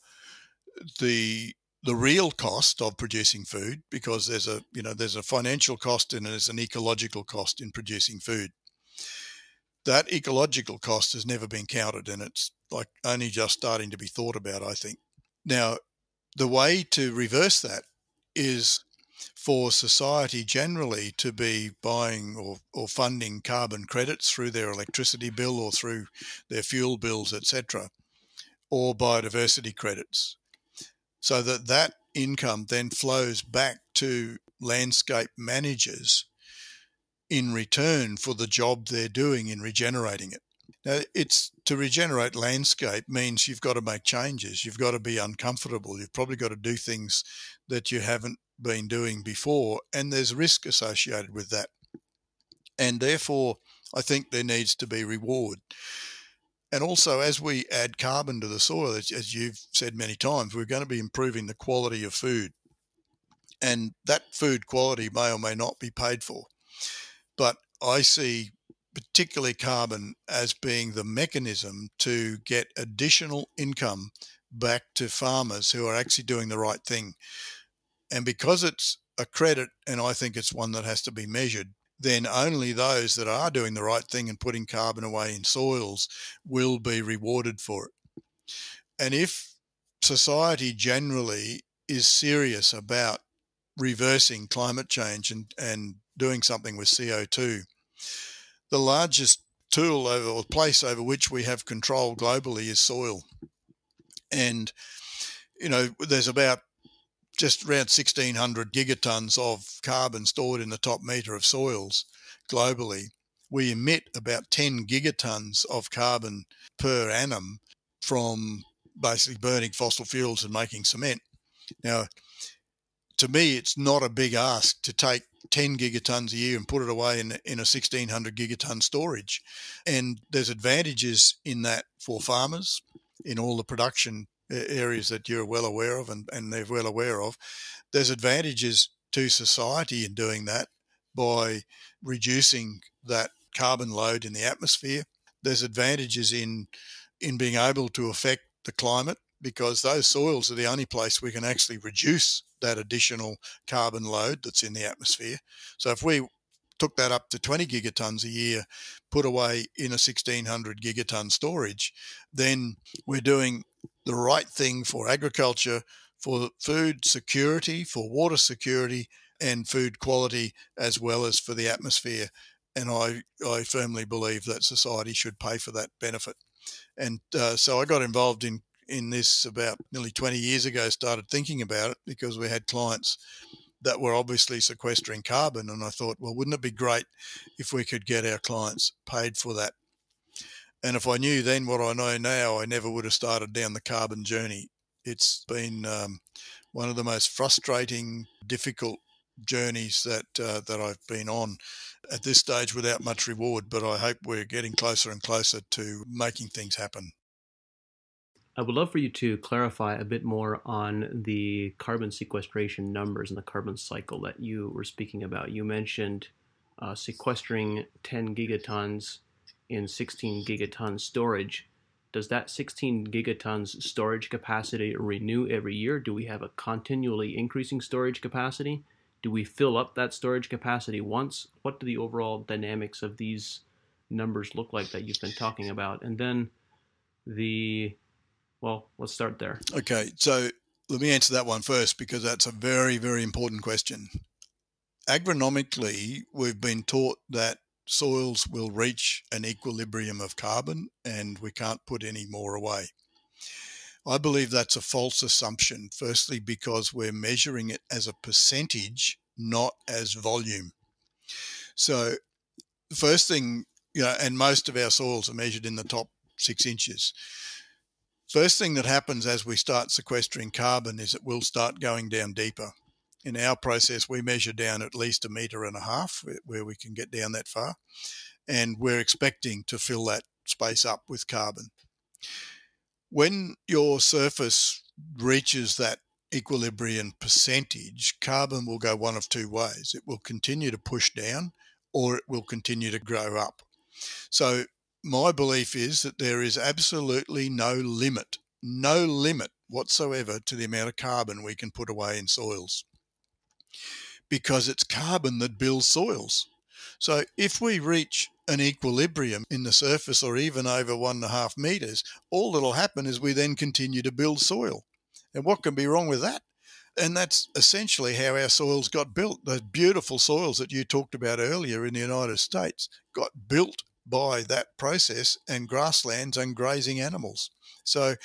the the real cost of producing food because there's a you know there's a financial cost and there's an ecological cost in producing food that ecological cost has never been counted and it's like only just starting to be thought about i think. Now the way to reverse that is for society generally to be buying or, or funding carbon credits through their electricity bill or through their fuel bills etc or biodiversity credits so that that income then flows back to landscape managers in return for the job they're doing in regenerating it. Now, it's to regenerate landscape means you've got to make changes. You've got to be uncomfortable. You've probably got to do things that you haven't been doing before, and there's risk associated with that. And therefore, I think there needs to be reward. And also, as we add carbon to the soil, as you've said many times, we're going to be improving the quality of food. And that food quality may or may not be paid for. But I see particularly carbon as being the mechanism to get additional income back to farmers who are actually doing the right thing. And because it's a credit, and I think it's one that has to be measured, then only those that are doing the right thing and putting carbon away in soils will be rewarded for it. And if society generally is serious about reversing climate change and, and doing something with CO2, the largest tool over or place over which we have control globally is soil. And, you know, there's about just around 1600 gigatons of carbon stored in the top meter of soils globally. We emit about 10 gigatons of carbon per annum from basically burning fossil fuels and making cement. Now, to me, it's not a big ask to take 10 gigatons a year and put it away in, in a 1600 gigaton storage. And there's advantages in that for farmers in all the production uh, areas that you're well aware of and, and they're well aware of. There's advantages to society in doing that by reducing that carbon load in the atmosphere. There's advantages in in being able to affect the climate because those soils are the only place we can actually reduce that additional carbon load that's in the atmosphere. So if we took that up to 20 gigatons a year, put away in a 1600 gigaton storage, then we're doing the right thing for agriculture, for food security, for water security, and food quality, as well as for the atmosphere. And I, I firmly believe that society should pay for that benefit. And uh, so I got involved in, in this about nearly 20 years ago, started thinking about it because we had clients that were obviously sequestering carbon. And I thought, well, wouldn't it be great if we could get our clients paid for that and if I knew then what I know now, I never would have started down the carbon journey. It's been um, one of the most frustrating, difficult journeys that uh, that I've been on at this stage without much reward. But I hope we're getting closer and closer to making things happen. I would love for you to clarify a bit more on the carbon sequestration numbers and the carbon cycle that you were speaking about. You mentioned uh, sequestering 10 gigatons in 16 gigaton storage. Does that 16 gigatons storage capacity renew every year? Do we have a continually increasing storage capacity? Do we fill up that storage capacity once? What do the overall dynamics of these numbers look like that you've been talking about? And then the, well, let's start there. Okay, so let me answer that one first because that's a very, very important question. Agronomically, we've been taught that soils will reach an equilibrium of carbon and we can't put any more away. I believe that's a false assumption, firstly, because we're measuring it as a percentage, not as volume. So, the first thing, you know, and most of our soils are measured in the top six inches. First thing that happens as we start sequestering carbon is it will start going down deeper in our process, we measure down at least a metre and a half where we can get down that far. And we're expecting to fill that space up with carbon. When your surface reaches that equilibrium percentage, carbon will go one of two ways. It will continue to push down or it will continue to grow up. So, my belief is that there is absolutely no limit, no limit whatsoever to the amount of carbon we can put away in soils because it's carbon that builds soils. So if we reach an equilibrium in the surface or even over one and a half meters, all that'll happen is we then continue to build soil. And what can be wrong with that? And that's essentially how our soils got built. Those beautiful soils that you talked about earlier in the United States got built by that process and grasslands and grazing animals. So,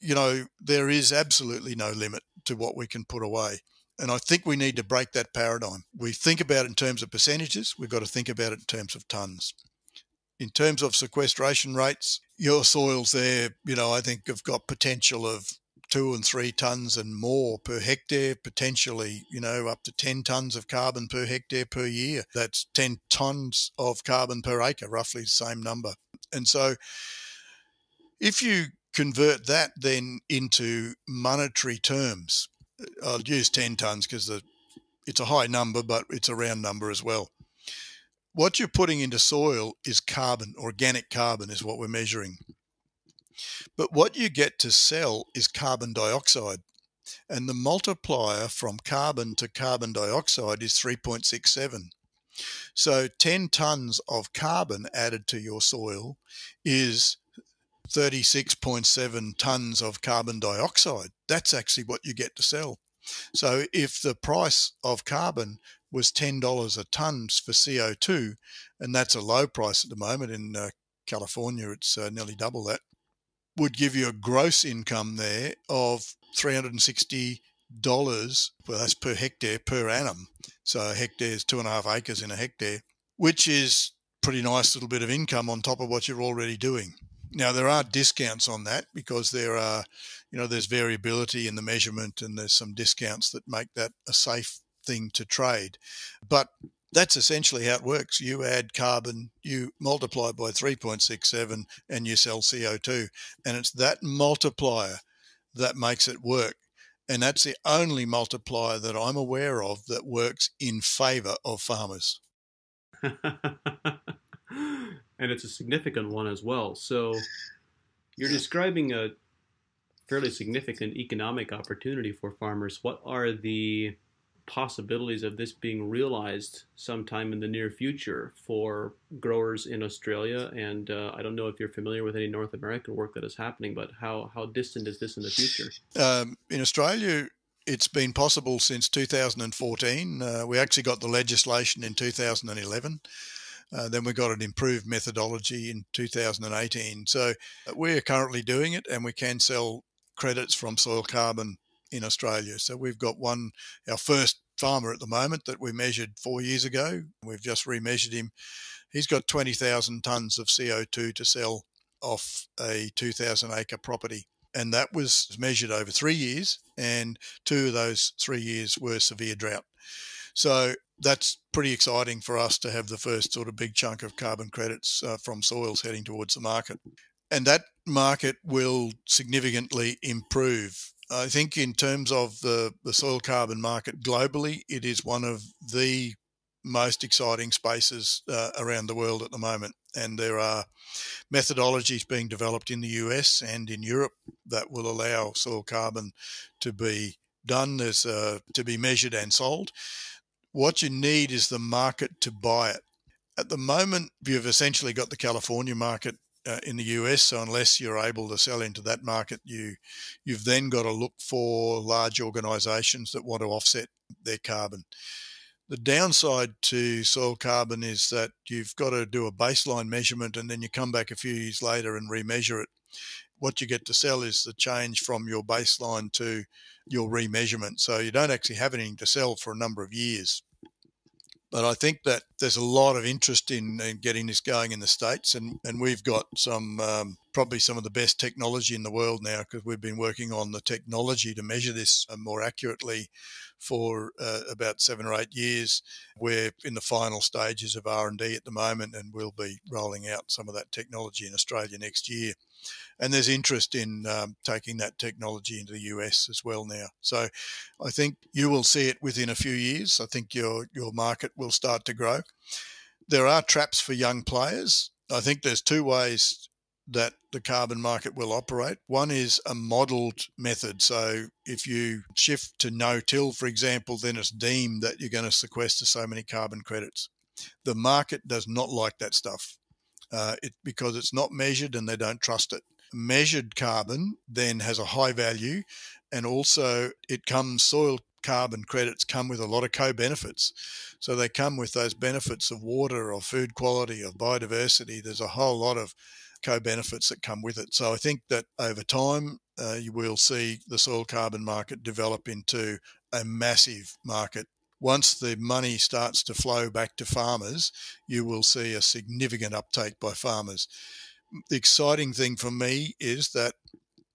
you know, there is absolutely no limit to what we can put away. And I think we need to break that paradigm. We think about it in terms of percentages, we've got to think about it in terms of tons. In terms of sequestration rates, your soils there, you know, I think have got potential of two and three tons and more per hectare, potentially, you know, up to 10 tons of carbon per hectare per year. That's 10 tons of carbon per acre, roughly the same number. And so if you convert that then into monetary terms, I'll use 10 tons because it's a high number, but it's a round number as well. What you're putting into soil is carbon, organic carbon is what we're measuring. But what you get to sell is carbon dioxide. And the multiplier from carbon to carbon dioxide is 3.67. So 10 tons of carbon added to your soil is 36.7 tons of carbon dioxide. That's actually what you get to sell. So if the price of carbon was $10 a ton for CO2, and that's a low price at the moment in uh, California, it's uh, nearly double that, would give you a gross income there of $360. Well, that's per hectare per annum. So a hectare is two and a half acres in a hectare, which is pretty nice little bit of income on top of what you're already doing. Now there are discounts on that because there are, you know, there's variability in the measurement and there's some discounts that make that a safe thing to trade. But that's essentially how it works. You add carbon, you multiply by 3.67 and you sell CO2. And it's that multiplier that makes it work. And that's the only multiplier that I'm aware of that works in favor of farmers. and it's a significant one as well. So you're describing a fairly significant economic opportunity for farmers. What are the possibilities of this being realized sometime in the near future for growers in Australia? And uh, I don't know if you're familiar with any North American work that is happening, but how, how distant is this in the future? Um, in Australia, it's been possible since 2014. Uh, we actually got the legislation in 2011. Uh, then we got an improved methodology in 2018. So uh, we're currently doing it, and we can sell credits from soil carbon in Australia. So we've got one, our first farmer at the moment that we measured four years ago. We've just remeasured him. He's got 20,000 tonnes of CO2 to sell off a 2,000 acre property. And that was measured over three years, and two of those three years were severe drought. So that's pretty exciting for us to have the first sort of big chunk of carbon credits uh, from soils heading towards the market. And that market will significantly improve. I think, in terms of the, the soil carbon market globally, it is one of the most exciting spaces uh, around the world at the moment. And there are methodologies being developed in the US and in Europe that will allow soil carbon to be done, there's uh, to be measured and sold. What you need is the market to buy it. At the moment, you've essentially got the California market uh, in the US. So unless you're able to sell into that market, you you've then got to look for large organisations that want to offset their carbon. The downside to soil carbon is that you've got to do a baseline measurement and then you come back a few years later and remeasure it. What you get to sell is the change from your baseline to your remeasurement. So you don't actually have anything to sell for a number of years. But I think that there's a lot of interest in, in getting this going in the States, and, and we've got some um, probably some of the best technology in the world now because we've been working on the technology to measure this uh, more accurately for uh, about seven or eight years. We're in the final stages of R&D at the moment, and we'll be rolling out some of that technology in Australia next year and there's interest in um, taking that technology into the US as well now. So I think you will see it within a few years. I think your your market will start to grow. There are traps for young players. I think there's two ways that the carbon market will operate. One is a modeled method. So if you shift to no till, for example, then it's deemed that you're going to sequester so many carbon credits. The market does not like that stuff uh, it, because it's not measured and they don't trust it. Measured carbon then has a high value and also it comes soil carbon credits come with a lot of co-benefits. So they come with those benefits of water, of food quality, of biodiversity. There's a whole lot of co-benefits that come with it. So I think that over time uh, you will see the soil carbon market develop into a massive market. Once the money starts to flow back to farmers, you will see a significant uptake by farmers. The exciting thing for me is that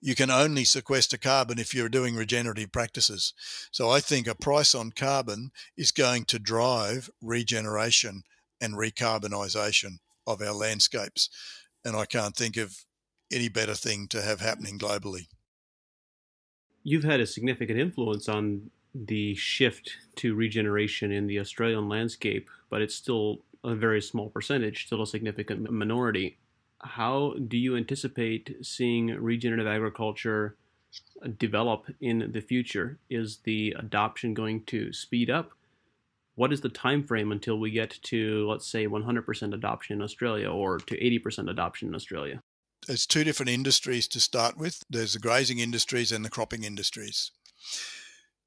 you can only sequester carbon if you're doing regenerative practices. So I think a price on carbon is going to drive regeneration and recarbonisation of our landscapes. And I can't think of any better thing to have happening globally. You've had a significant influence on the shift to regeneration in the Australian landscape, but it's still a very small percentage, still a significant minority how do you anticipate seeing regenerative agriculture develop in the future? Is the adoption going to speed up? What is the time frame until we get to, let's say, 100% adoption in Australia or to 80% adoption in Australia? There's two different industries to start with. There's the grazing industries and the cropping industries.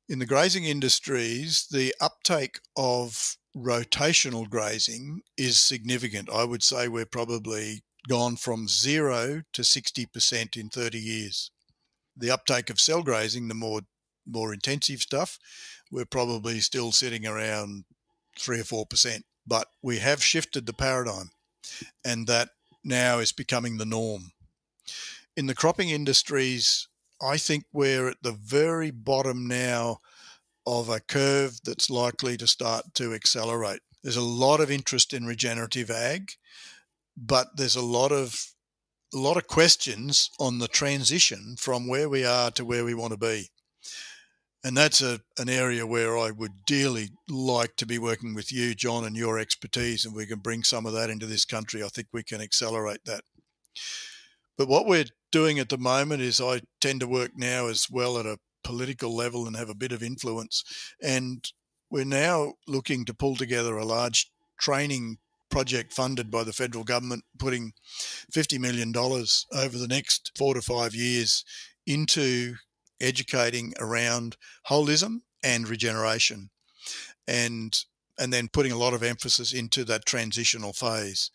In the grazing industries, the uptake of rotational grazing is significant. I would say we're probably gone from zero to 60% in 30 years. The uptake of cell grazing, the more more intensive stuff, we're probably still sitting around three or four percent. But we have shifted the paradigm, and that now is becoming the norm. In the cropping industries, I think we're at the very bottom now of a curve that's likely to start to accelerate. There's a lot of interest in regenerative ag but there's a lot of a lot of questions on the transition from where we are to where we want to be. And that's a, an area where I would dearly like to be working with you, John, and your expertise, and we can bring some of that into this country. I think we can accelerate that. But what we're doing at the moment is I tend to work now as well at a political level and have a bit of influence. And we're now looking to pull together a large training project funded by the federal government, putting $50 million over the next four to five years into educating around holism and regeneration. And and then putting a lot of emphasis into that transitional phase.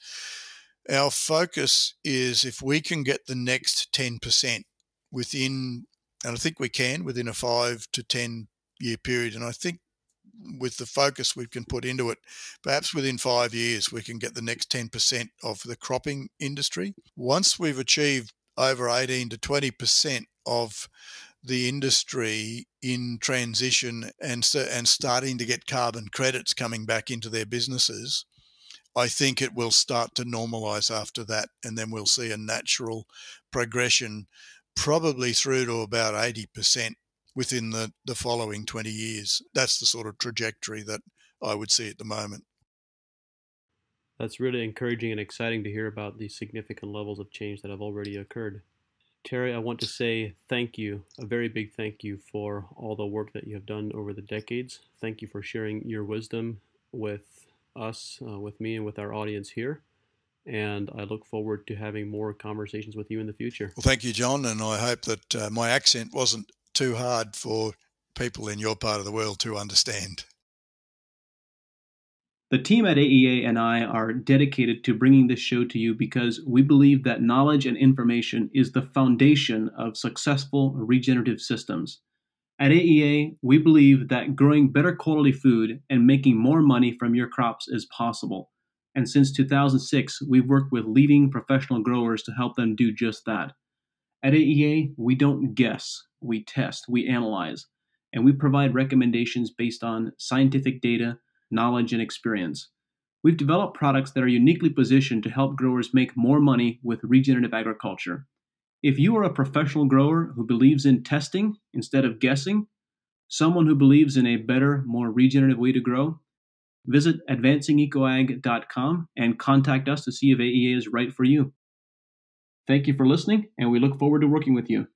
Our focus is if we can get the next 10% within, and I think we can within a five to 10 year period. And I think with the focus we can put into it, perhaps within five years we can get the next 10% of the cropping industry. Once we've achieved over 18 to 20% of the industry in transition and and starting to get carbon credits coming back into their businesses, I think it will start to normalize after that, and then we'll see a natural progression, probably through to about 80% within the, the following 20 years. That's the sort of trajectory that I would see at the moment. That's really encouraging and exciting to hear about the significant levels of change that have already occurred. Terry, I want to say thank you, a very big thank you for all the work that you have done over the decades. Thank you for sharing your wisdom with us, uh, with me, and with our audience here. And I look forward to having more conversations with you in the future. Well, thank you, John. And I hope that uh, my accent wasn't too hard for people in your part of the world to understand. The team at AEA and I are dedicated to bringing this show to you because we believe that knowledge and information is the foundation of successful regenerative systems. At AEA, we believe that growing better quality food and making more money from your crops is possible. And since 2006, we've worked with leading professional growers to help them do just that. At AEA, we don't guess, we test, we analyze, and we provide recommendations based on scientific data, knowledge, and experience. We've developed products that are uniquely positioned to help growers make more money with regenerative agriculture. If you are a professional grower who believes in testing instead of guessing, someone who believes in a better, more regenerative way to grow, visit advancingecoag.com and contact us to see if AEA is right for you. Thank you for listening, and we look forward to working with you.